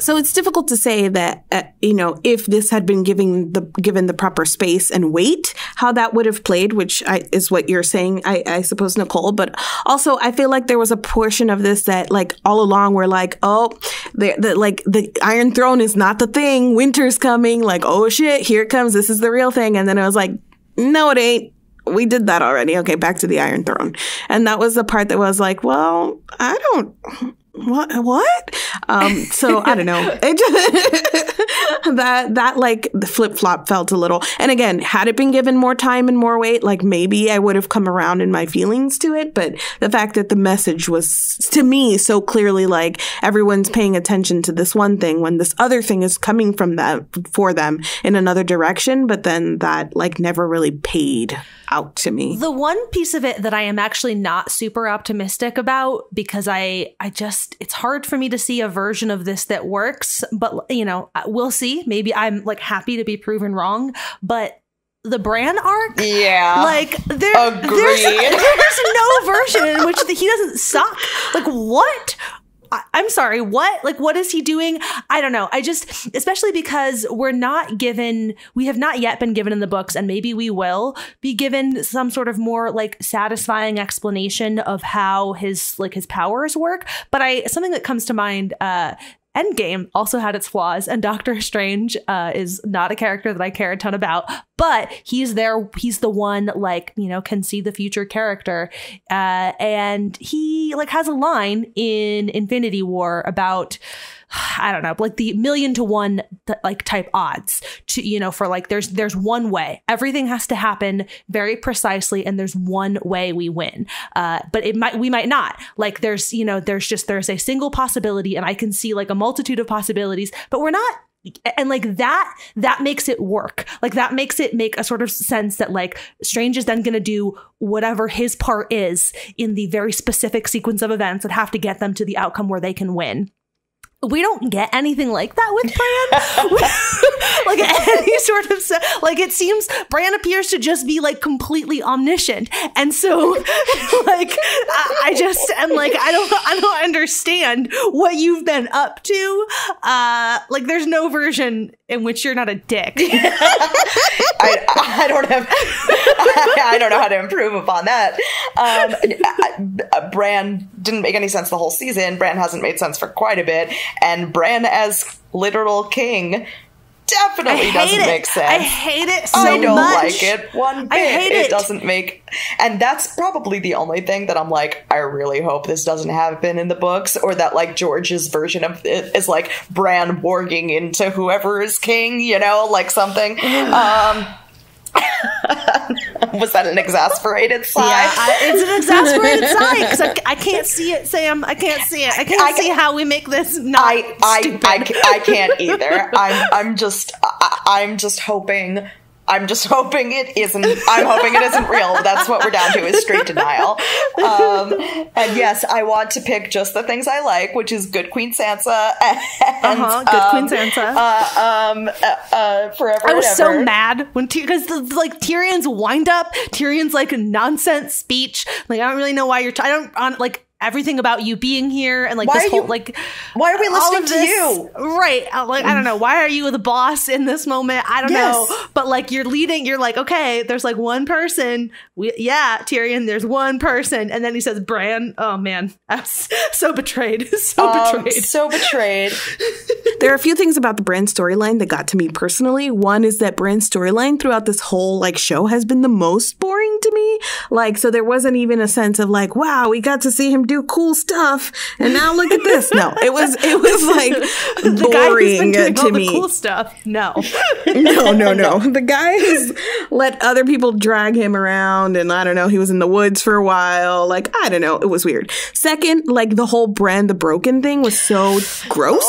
so it's difficult to say that uh, you know if this had been given the given the proper space and weight, how that would have played, which I, is what you're saying, I, I, suppose, Nicole. But also, I feel like there was a portion of this that, like, all along, we're like, oh, the, the like the Iron Throne is not the thing. Winter's coming. Like, oh shit, here it comes. This is the real thing. And then I was like, no, it ain't we did that already. Okay, back to the Iron Throne. And that was the part that was like, well, I don't what? What? Um so i don't know. It just, that that like the flip-flop felt a little and again had it been given more time and more weight like maybe i would have come around in my feelings to it but the fact that the message was to me so clearly like everyone's paying attention to this one thing when this other thing is coming from them for them in another direction but then that like never really paid out to me. The one piece of it that I am actually not super optimistic about because I I just it's hard for me to see a version of this that works, but you know, we'll see. Maybe I'm like happy to be proven wrong, but the Bran arc. Yeah. Like there, there's, there's no version in which the, he doesn't suck. Like what? I, am sorry, what? Like, what is he doing? I don't know. I just, especially because we're not given, we have not yet been given in the books, and maybe we will be given some sort of more like satisfying explanation of how his like his powers work. But I, something that comes to mind, uh, Endgame also had its flaws, and Doctor Strange uh, is not a character that I care a ton about, but he's there. He's the one like you know can see the future character, uh, and he like has a line in Infinity War about I don't know, like the million to one like type odds to you know for like there's there's one way. Everything has to happen very precisely, and there's one way we win. Uh, but it might we might not. Like there's you know there's just there's a single possibility, and I can see like a multitude of possibilities, but we're not and like that that makes it work like that makes it make a sort of sense that like strange is then going to do whatever his part is in the very specific sequence of events that have to get them to the outcome where they can win we don't get anything like that with Bran. like any sort of like it seems Bran appears to just be like completely omniscient, and so like I, I, just am like I don't I don't understand what you've been up to. Uh, like there's no version in which you're not a dick. I, I don't have I don't know how to improve upon that. Um, Bran didn't make any sense the whole season. Bran hasn't made sense for quite a bit and Bran as literal king definitely doesn't it. make sense. I hate it so I don't much. like it one bit. I hate it. It doesn't make and that's probably the only thing that I'm like, I really hope this doesn't happen in the books, or that like George's version of it is like Bran warging into whoever is king, you know, like something. um Was that an exasperated sigh? Yeah, I, it's an exasperated sigh because I, I, can't see it, Sam. I can't see it. I can't I, see how we make this not I, I, I, I, can't either. I'm, I'm just, I, I'm just hoping I'm just hoping it isn't. I'm hoping it isn't real. That's what we're down to is straight denial. Um, and yes, I want to pick just the things I like, which is Good Queen Sansa and uh-huh, Good um, Queen Sansa. Uh, um, uh, uh, forever. I was so mad when because like Tyrion's wind up, Tyrion's like nonsense speech. Like I don't really know why you're. T- I don't on like everything about you being here and like why this whole you, like why are we listening to you? Right. Uh, like i don't know. Why are you the boss in this moment? I don't yes. know but like you're leading you're like okay there's like one person. We, yeah tyrion there's one person. And then he says bran oh man. I'm so betrayed. So um, betrayed. so betrayed. There are a few things about the bran storyline that got to me personally. One is that bran's storyline throughout this whole like show has been the most boring to me. Like, so there wasn't even a sense of like, wow, we got to see him do cool stuff, and now look at this. No, it was it was like the guy boring doing to me. cool stuff. No. no, no, no. The guy has let other people drag him around, and I don't know. He was in the woods for a while. Like I don't know. It was weird. Second, like the whole Bran the broken thing was so gross.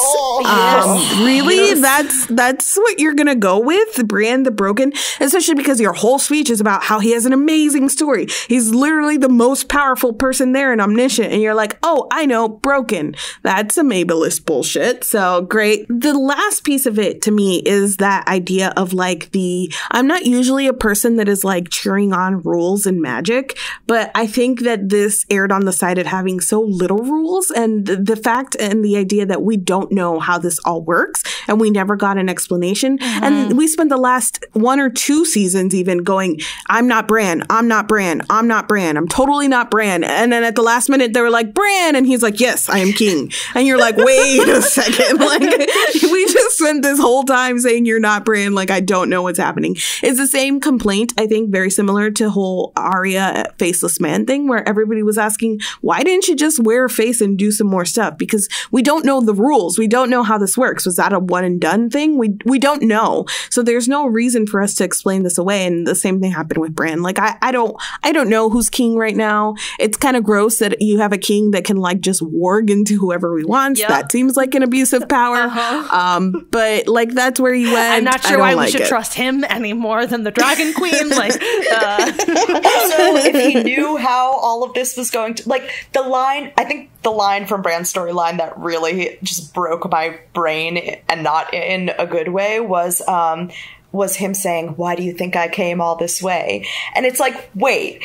um, really, that's that's what you're gonna go with, The Bran the broken, especially because your whole speech is about how he has an amazing story. He's literally the most powerful person there and omniscient, and you're like, oh, I know, broken. That's some ableist bullshit. So great. The last piece of it to me is that idea of like the I'm not usually a person that is like cheering on rules and magic, but I think that this aired on the side of having so little rules and the, the fact and the idea that we don't know how this all works and we never got an explanation. And mm-hmm. we spent the last one or two seasons even going, I'm not Bran, I'm not Bran, I'm not Bran, I'm totally not Bran. And then at the last minute they were like, Bran, and he's like, Yes, I am king. And you're like, wait a second. Like we just spent this whole time saying you're not Bran, like I don't know what's happening. It's the same complaint, I think, very similar to whole Arya faceless man thing, where everybody was asking, why didn't you just wear a face and do some more stuff? Because we don't know the rules. We don't know how this works. Was that a one and done thing? We we don't know. So there's no reason for us to explain this away. And the same thing happened with Bran. Like I, I don't I don't know who's king right now. It's kind of gross that you have a king that can like just warg into whoever we want. Yep. That seems like an abuse of power. Um, but like that's where you went. I'm not sure don't why we should it. trust him any more than the Dragon Queen. Like, uh, also, if he knew how all of this was going to, like, the line, I think the line from Bran's storyline that really just broke my brain and not in a good way was, um, was him saying, Why do you think I came all this way? And it's like, wait.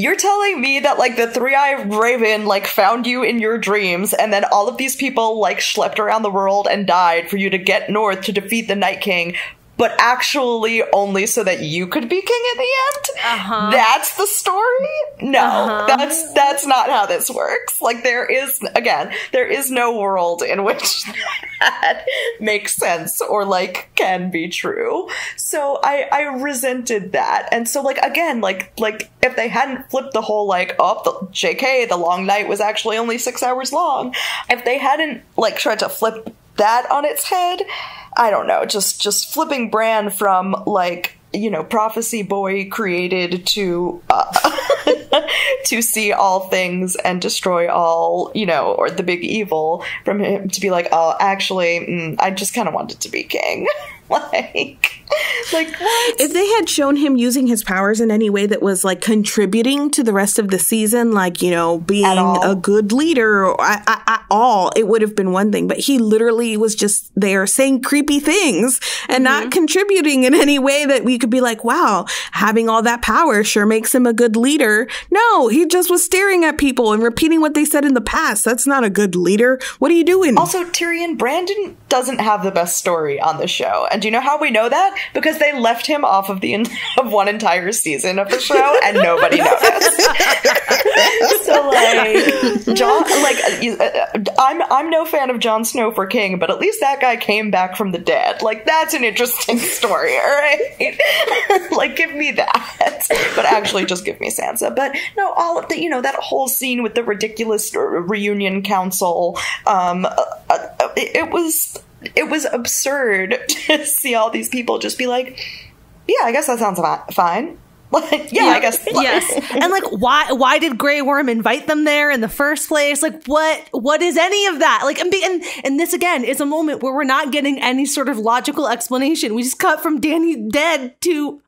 You're telling me that like the three-eyed raven like found you in your dreams and then all of these people like schlepped around the world and died for you to get north to defeat the Night King, but actually only so that you could be king in the end? Uh-huh. That's the story? No. Uh-huh. That's that's not how this works. Like there is again, there is no world in which that makes sense or like can be true. So I I resented that. And so like again, like like if they hadn't flipped the whole like oh the JK the long night was actually only 6 hours long. If they hadn't like tried to flip that on its head, I don't know, just just flipping Bran from like you know prophecy boy created to uh, to see all things and destroy all you know or the big evil from him to be like oh actually mm, I just kind of wanted to be king like like what If they had shown him using his powers in any way that was like contributing to the rest of the season, like, you know, being a good leader or at, all, it would have been one thing. But he literally was just there saying creepy things and not mm-hmm. contributing in any way that we could be like, wow, having all that power sure makes him a good leader. No, he just was staring at people and repeating what they said in the past. That's not a good leader. What are you doing? Also, Tyrion Brandon doesn't have the best story on the show, and do you know how we know that? Because they left him off of the of one entire season of the show, and nobody noticed. so, like, Jon, like, uh, uh, I'm I'm no fan of Jon Snow for king, but at least that guy came back from the dead. Like, that's an interesting story, all right? like, give me that, but actually, just give me Sansa. But no, all of the, you know, that whole scene with the ridiculous uh, reunion council. Um, uh, uh, it, it was it was absurd to see all these people just be like, "Yeah, I guess that sounds fi- fine." Like, yeah, I guess. yes. And like, why? Why did Grey Worm invite them there in the first place? Like, what? What is any of that? Like, and be, and and this again is a moment where we're not getting any sort of logical explanation. We just cut from Dany dead to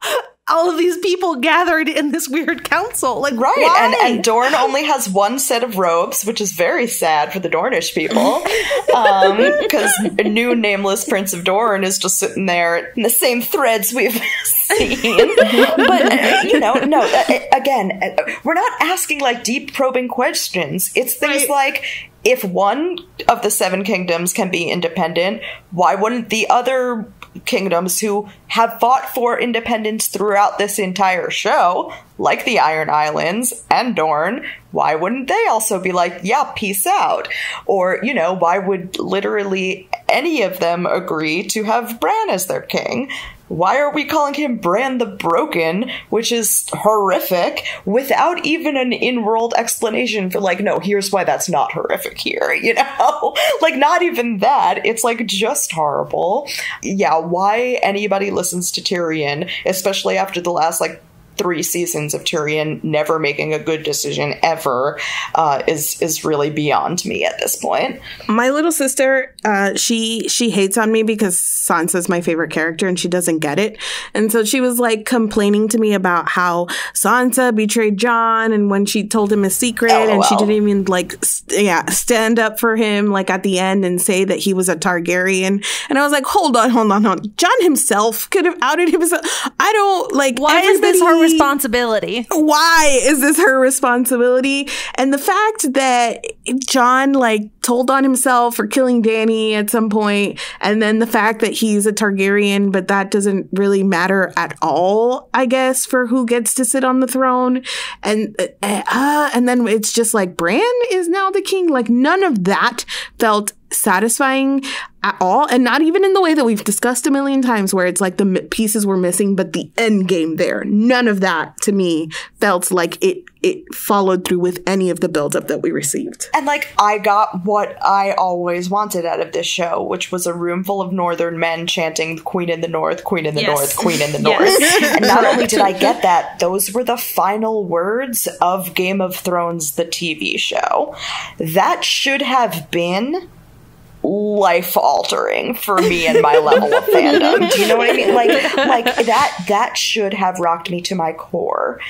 all of these people gathered in this weird council. Like, Right, why? and and Dorne only has one set of robes, which is very sad for the Dornish people, because a new nameless Prince of Dorne is just sitting there in the same threads we've seen. But uh, you know, no, uh, again, uh, we're not asking like deep probing questions. It's things Right. like. If one of the seven kingdoms can be independent, why wouldn't the other kingdoms who have fought for independence throughout this entire show, like the Iron Islands and Dorne, why wouldn't they also be like, yeah, peace out? Or, you know, why would literally any of them agree to have Bran as their king? Why are we calling him Bran the Broken, which is horrific, without even an in world explanation for, like, no, here's why that's not horrific here, you know? like, not even that. It's like just horrible. Yeah, why anybody listens to Tyrion, especially after the last, like, three seasons of Tyrion never making a good decision ever uh, is is really beyond me at this point. My little sister, uh, she she hates on me because Sansa's my favorite character and she doesn't get it, and so she was like complaining to me about how Sansa betrayed Jon and when she told him a secret LOL. and she didn't even like st- yeah stand up for him like at the end and say that he was a Targaryen, and I was like, hold on, hold on, hold on. Jon himself could have outed himself. I don't like. Why is this her responsibility. Why is this her responsibility? And the fact that Jon like told on himself for killing Dany at some point, and then the fact that he's a Targaryen, but that doesn't really matter at all, I guess, for who gets to sit on the throne. And uh, and then it's just like Bran is now the king. Like none of that felt satisfying at all and not even in the way that we've discussed a million times where it's like the pieces were missing but the end game there. None of that to me felt like it it followed through with any of the buildup that we received. And like i got what i always wanted out of this show which was a room full of northern men chanting queen in the north queen in the yes. north queen in the north. And not only did i get that those were the final words of game of thrones the tv show. That should have been life altering for me and my level of fandom. Do you know what I mean? Like like that that should have rocked me to my core.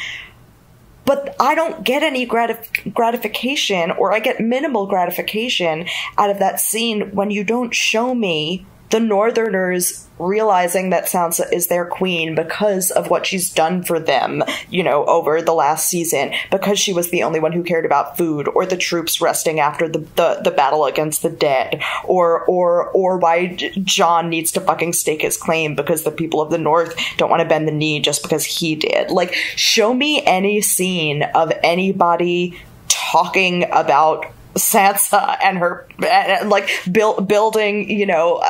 But I don't get any gratif- gratification or I get minimal gratification out of that scene when you don't show me the Northerners realizing that Sansa is their queen because of what she's done for them, you know, over the last season, because she was the only one who cared about food, or the troops resting after the, the, the battle against the dead, or or or why Jon needs to fucking stake his claim because the people of the North don't want to bend the knee just because he did. Like, show me any scene of anybody talking about Sansa and her and, like build, building, you know,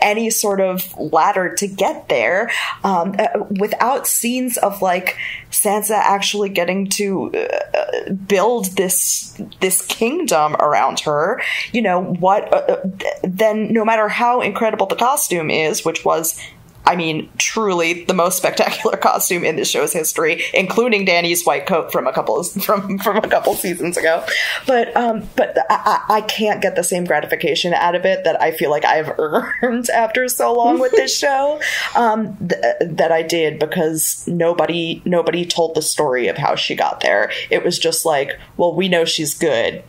any sort of ladder to get there, um, uh, without scenes of like Sansa actually getting to uh, build this this kingdom around her. You know what? Uh, uh, then, no matter how incredible the costume is, which was I mean, truly the most spectacular costume in the show's history, including Dany's white coat from a couple of, from from a couple seasons ago. But um, but I, I can't get the same gratification out of it that I feel like I've earned after so long with this show um, th- that I did because nobody nobody told the story of how she got there. It was just like, well, we know she's good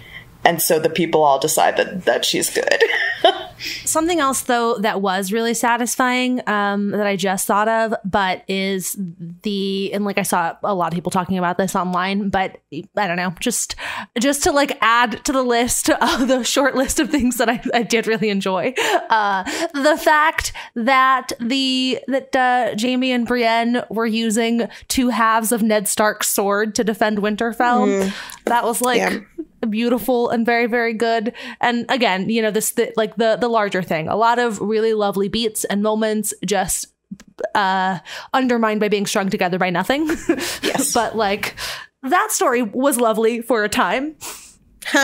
and so the people all decide that that she's good. Something else though that was really satisfying um, that I just thought of, but is the and like I saw a lot of people talking about this online, but I don't know, just just to like add to the list of the short list of things that I, I did really enjoy. Uh, the fact that the that uh, Jaime and Brienne were using two halves of Ned Stark's sword to defend Winterfell, mm. that was like. Yeah beautiful and very very good. And again you know this the, like the the larger thing a lot of really lovely beats and moments just uh undermined by being strung together by nothing. Yes. But like that story was lovely for a time.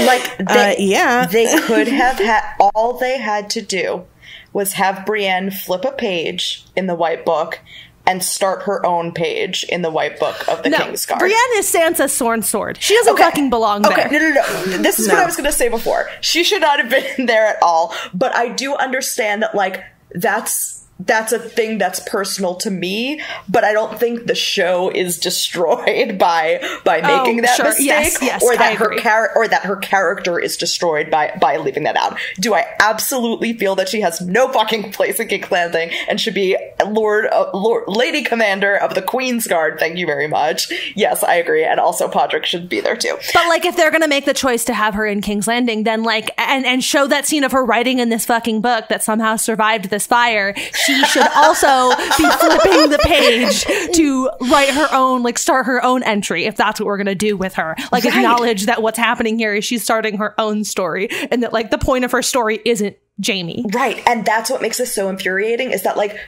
Like they, uh, yeah. they could have had all they had to do was have Brienne flip a page in the white book and start her own page in the white book of the no, Kingsguard. Brienne is Sansa's sworn sword. She doesn't okay. fucking belong there. Okay, no, no, no. This is no. what I was going to say before. She should not have been there at all. But I do understand that, like, that's that's a thing that's personal to me, but I don't think the show is destroyed by by oh, making oh, that sure. mistake, yes, yes, or that her char- or that her character is destroyed by by leaving that out. Do I absolutely feel that she has no fucking place in King's Landing and should be Lord, uh, Lord Lady Commander of the Queen's Guard? Thank you very much. Yes, I agree, and also Podrick should be there too. But like, if they're gonna make the choice to have her in King's Landing, then like, and and show that scene of her writing in this fucking book that somehow survived this fire, she she should also be flipping the page to write her own, like start her own entry if that's what we're gonna do with her. Like Right. acknowledge that what's happening here is she's starting her own story, and that like the point of her story isn't Jaime. Right. And that's what makes this so infuriating is that, like,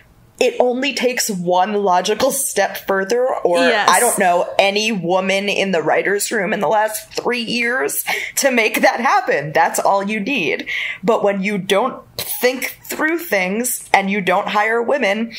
it only takes one logical step further, or Yes. I don't know, any woman in the writer's room in the last three years to make that happen. That's all you need. But when you don't think through things and you don't hire women,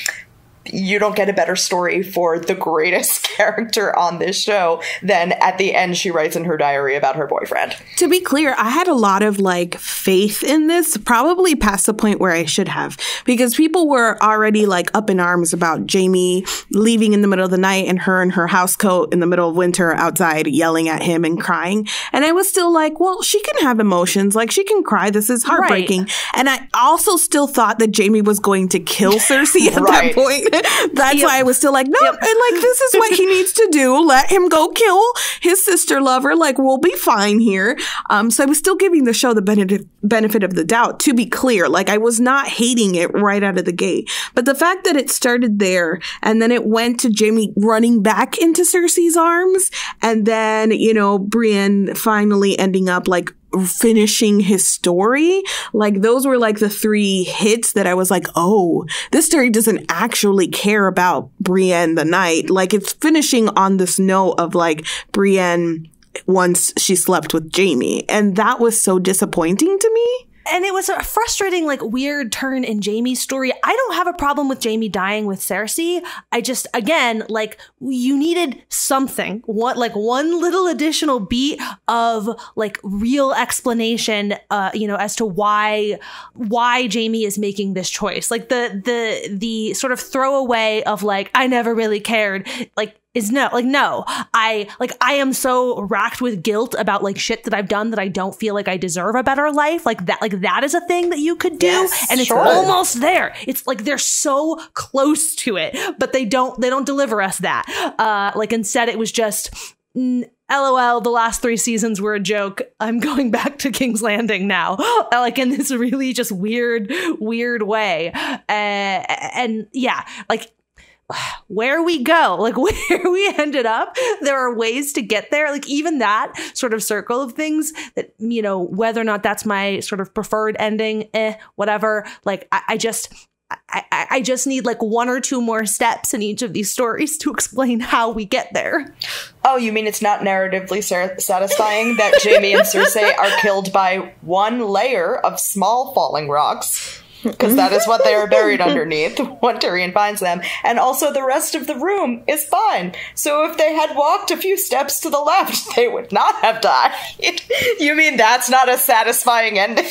you don't get a better story for the greatest character on this show than at the end she writes in her diary about her boyfriend. To be clear, I had a lot of like faith in this, probably past the point where I should have, because people were already like up in arms about Jaime leaving in the middle of the night and her in her house coat in the middle of winter outside yelling at him and crying. And I was still like, well, she can have emotions. Like she can cry. This is heartbreaking. And I also still thought that Jaime was going to kill Cersei at Right. that point. That's Yep. why I was still like, no, and like this is what he needs to do. Let him go kill his sister lover. Like we'll be fine here. Um, so I was still giving the show the benefit benefit of the doubt. To be clear, like I was not hating it right out of the gate, but the fact that it started there and then it went to Jaime running back into Cersei's arms, and then you know Brienne finally ending up like finishing his story. Like those were like the three hits that I was like, oh, this story doesn't actually care about Brienne the Knight. Like it's finishing on this note of like Brienne once she slept with Jaime. And that was so disappointing to me. And it was a frustrating, like, weird turn in Jaime's story. I don't have a problem with Jaime dying with Cersei. I just, again, like, you needed something, what, like, one little additional beat of, like, real explanation, uh, you know, as to why, why Jaime is making this choice. Like, the, the, the sort of throwaway of, like, I never really cared, like, is no like no i like i am so racked with guilt about like shit that i've done that i don't feel like i deserve a better life like that like that is a thing that you could do Yes, and it's sure. almost there it's like they're so close to it but they don't they don't deliver us that uh like instead it was just mm, LOL, the last three seasons were a joke. I'm going back to King's Landing now. like in this really just weird, weird way. Uh, and yeah, like where we go, like where we ended up, there are ways to get there. Like even that sort of circle of things that, you know, whether or not that's my sort of preferred ending, eh, whatever. Like I, I just, I, I just need like one or two more steps in each of these stories to explain how we get there. Oh, you mean it's not narratively sa- satisfying that Jaime and Cersei are killed by one layer of small falling rocks? Because that is what they are buried underneath when Tyrion finds them. And also, the rest of the room is fine. So, if they had walked a few steps to the left, they would not have died. you mean that's not a satisfying ending?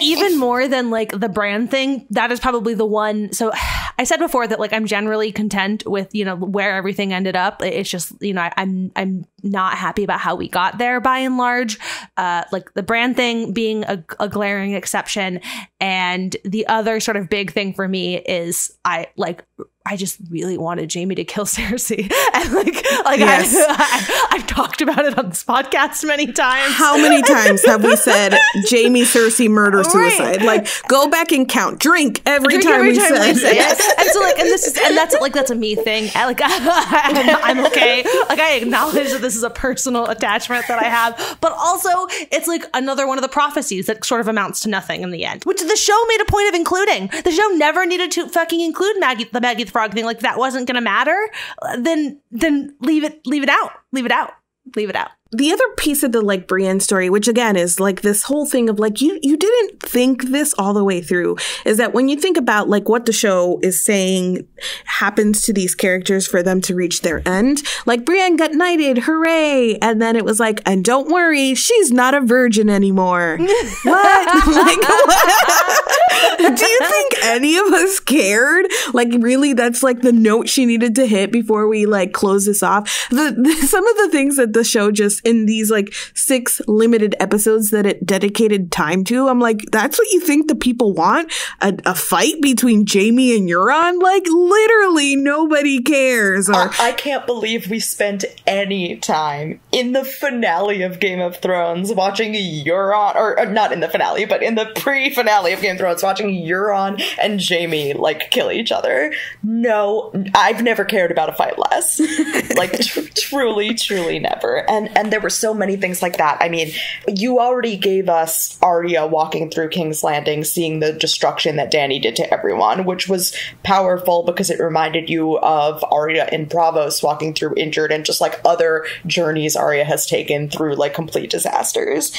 even more than like the Bran thing that is probably the one so i said before that like i'm generally content with you know where everything ended up it's just you know I, i'm i'm not happy about how we got there by and large. Uh like the Bran thing being a, a glaring exception. And the other sort of big thing for me is i like I just really wanted Jaime to kill Cersei, and like, like Yes. I, I've talked about it on this podcast many times. How many times have we said Jaime Cersei murder Right. suicide? Like go back and count. Drink every Drink time every we time said we say it. it. And so like, and this is, and that's like, that's a me thing. I, like, I'm, I'm okay. Like, I acknowledge that this is a personal attachment that I have, but also it's like another one of the prophecies that sort of amounts to nothing in the end, which the show made a point of including. The show never needed to fucking include Maggy, the Maggy Frog thing. Like, that wasn't going to matter. Then, then leave it, leave it out, leave it out, leave it out. The other piece of the like Brienne story, which again is like this whole thing of like you you didn't think this all the way through, is that when you think about like what the show is saying happens to these characters for them to reach their end, like Brienne got knighted, hooray! And then it was like, and don't worry, she's not a virgin anymore. what? like what? Do you think any of us cared? Like really, that's like the note she needed to hit before we like close this off. The, the some of the things that the show just in these like six limited episodes that it dedicated time to. I'm like, that's what you think the people want? A, a fight between Jaime and Euron? Like, literally nobody cares. Or I, I can't believe we spent any time in the finale of Game of Thrones watching Euron, or, or not in the finale, but in the pre-finale of Game of Thrones, watching Euron and Jaime like kill each other. No, I've never cared about a fight less. like tr- truly, truly never. And and there were so many things like that. I mean, you already gave us Arya walking through King's Landing, seeing the destruction that Dany did to everyone, which was powerful because it reminded you of Arya in Braavos walking through injured and just like other journeys Arya has taken through like complete disasters.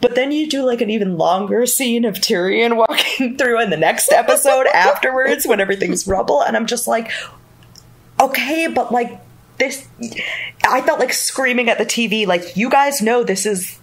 But then you do like an even longer scene of Tyrion walking through in the next episode afterwards when everything's rubble, and I'm just like, okay, but like this, I felt like screaming at the TV, like, you guys know this is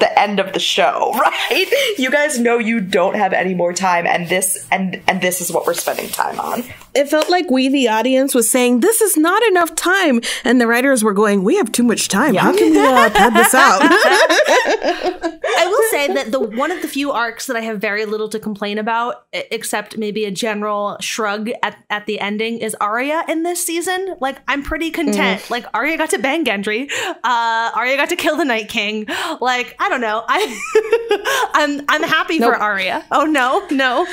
the end of the show, right? You guys know you don't have any more time and this and and this is what we're spending time on. It felt like we the audience was saying this is not enough time and the writers were going, "We have too much time. How can we uh, pad this out?" I will say that the one of the few arcs that I have very little to complain about, except maybe a general shrug at, at the ending, is Arya in this season. Like I'm pretty content. Mm. Like Arya got to bang Gendry, uh, Arya got to kill the Night King. Like I don't know. I I'm I'm happy nope. for Arya. Oh no, no,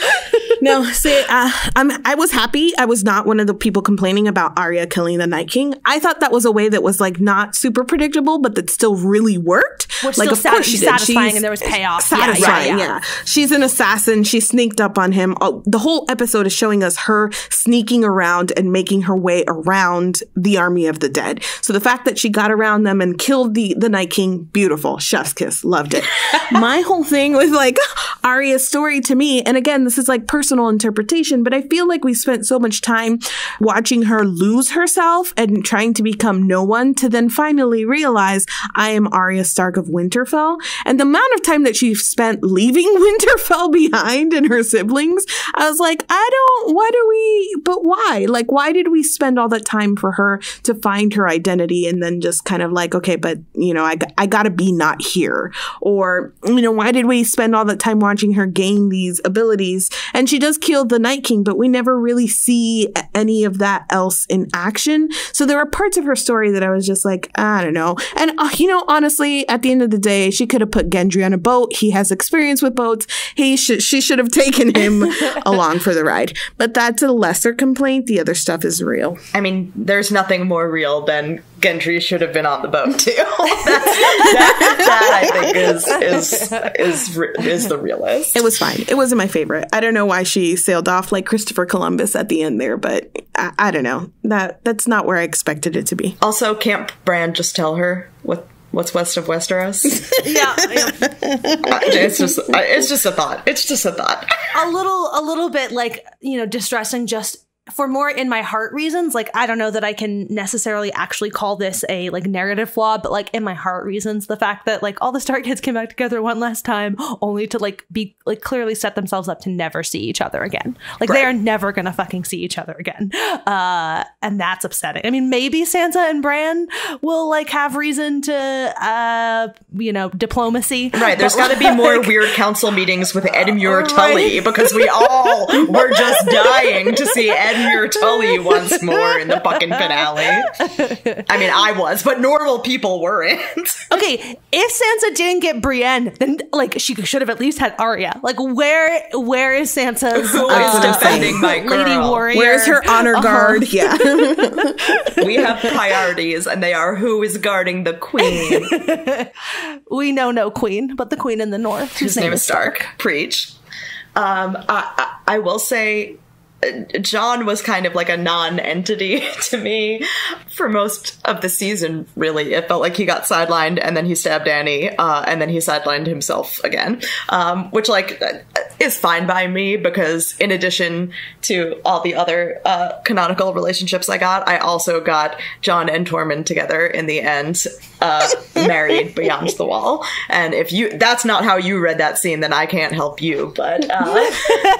no. See, uh, I'm I was happy. I was not one of the people complaining about Arya killing the Night King. I thought that was a way that was like not super predictable, but that still really worked. Which like, of course she did. Satisfying She's and there was payoff. Satisfying, yeah, yeah, yeah. She's an assassin. She sneaked up on him. Oh, the whole episode is showing us her sneaking around and making her way around the army of the dead. So the fact that she got around them and killed the the Night King, beautiful. Chef's kiss. Loved it. My whole thing with like Arya's story to me, and again, this is like personal interpretation, but I feel like we spent so much time watching her lose herself and trying to become no one to then finally realize I am Arya Stark of Winterfell. And the amount of time that she spent leaving Winterfell behind and her siblings, I was like, I don't, what do we, but why? Like, why did we spend all that time for her to find her identity and then just kind of like, okay, but, you know, I, I gotta be not here. Or, you know, why did we spend all that time watching her gain these abilities? And she does kill the Night King, but we never really see any of that else in action. So there were parts of her story that I was just like, I don't know. And, uh, you know, honestly, at the end of the day, she could have put Gendry on a boat. He has experience with boats. He should, she should have taken him along for the ride. But that's a lesser complaint. The other stuff is real. I mean, there's nothing more real than Gendry should have been on the boat too. that, that, I think is is is is the realist. It was fine. It wasn't my favorite. I don't know why she sailed off like Christopher Columbus at the end there, but I, I don't know. That that's not where I expected it to be. Also, can't Bran just tell her what what's west of Westeros. yeah, yeah. it's just it's just a thought. It's just a thought. A little a little bit like you know distressing just for more in my heart reasons like i don't know that i can necessarily actually call this a like narrative flaw but like in my heart reasons the fact that like all the stark kids came back together one last time only to like be like clearly set themselves up to never see each other again like right. they are never gonna fucking see each other again uh and that's upsetting i mean maybe sansa and bran will like have reason to uh you know diplomacy right there's got to be more weird council meetings with edmure right. tully because we all were just dying to see ed Edmure Tully once more in the fucking finale. I mean, I was, but normal people weren't. okay, if Sansa didn't get Brienne, then like she should have at least had Arya. Like, where where is Sansa's Who uh, defending my girl? lady warrior? Where's her honor uh-huh. guard? Uh-huh. Yeah, we have priorities, and they are who is guarding the queen. we know no queen, but the queen in the north, whose, name, name, is Stark. Stark. Preach. Um, I, I, I will say Jon was kind of like a non-entity to me for most of the season. Really, it felt like he got sidelined and then he stabbed Dany, uh, and then he sidelined himself again, um, which like is fine by me because in addition to all the other uh, canonical relationships I got, I also got Jon and Tormund together in the end, uh, married beyond the wall. And if you that's not how you read that scene, then I can't help you. But uh,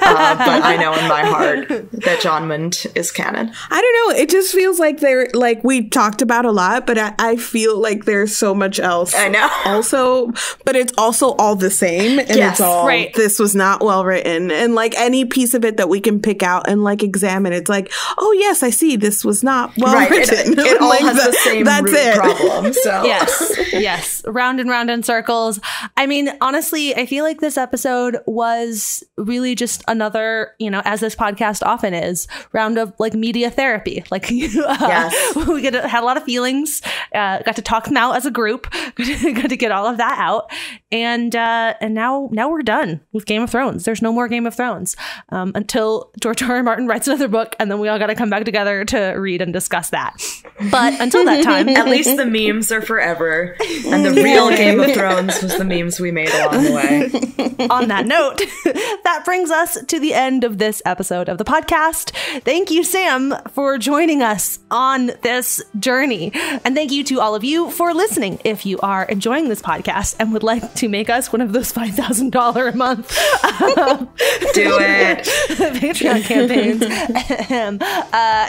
uh, but I know in my heart that Jon Jonmund is canon. I don't know. It just feels like they're like we talked about a lot, but I, I feel like there's so much else. I know. Also, but it's also all the same, and Yes, it's all right. this was not well written, and like any piece of it that we can pick out and like examine, it's like, oh yes, I see this was not well right. Written. it all Like, has that- the same That's root it. problem. So yes, yes, round and round in circles. I mean, honestly, I feel like this episode was really just another, you know, as this podcast often is, round of like media therapy. Like, uh, Yes. we get had a lot of feelings, uh, got to talk them out as a group, got to get all of that out, and uh, and now now we're done with Game of Thrones. There's no more Game of Thrones um, until George R. R. Martin writes another book, and then we all got to come back together to read and discuss that. But until that time, At least the memes are forever, and the real Game of Thrones was the memes we made along the way. on that note, that brings us to the end of this episode of the podcast. Thank you, Sam, for joining us on this journey. And thank you to all of you for listening. If you are enjoying this podcast and would like to make us one of those $5,000 a month Do it. Patreon campaigns, uh,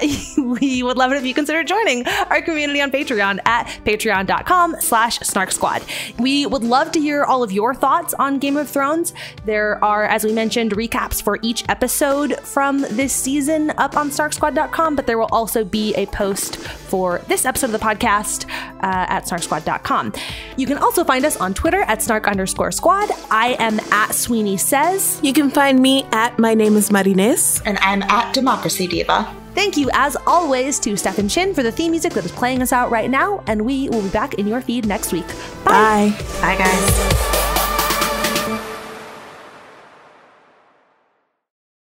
we would love it if you consider joining our community on Patreon at patreon.com slash snark squad. We would love to hear all of your thoughts on Game of Thrones. There are, as we mentioned, recaps for each episode from this season up on snarksquad.com, but there will also be a post for this episode of the podcast uh, at snarksquad.com. You can also find us on Twitter at snark underscore squad. I am at Sweeney Says. You can find me at my name is Marines. And I'm at Democracy Diva. Thank you, as always, to Stefan Chin for the theme music that is playing us out right now, and we will be back in your feed next week. Bye. Bye. Bye, guys.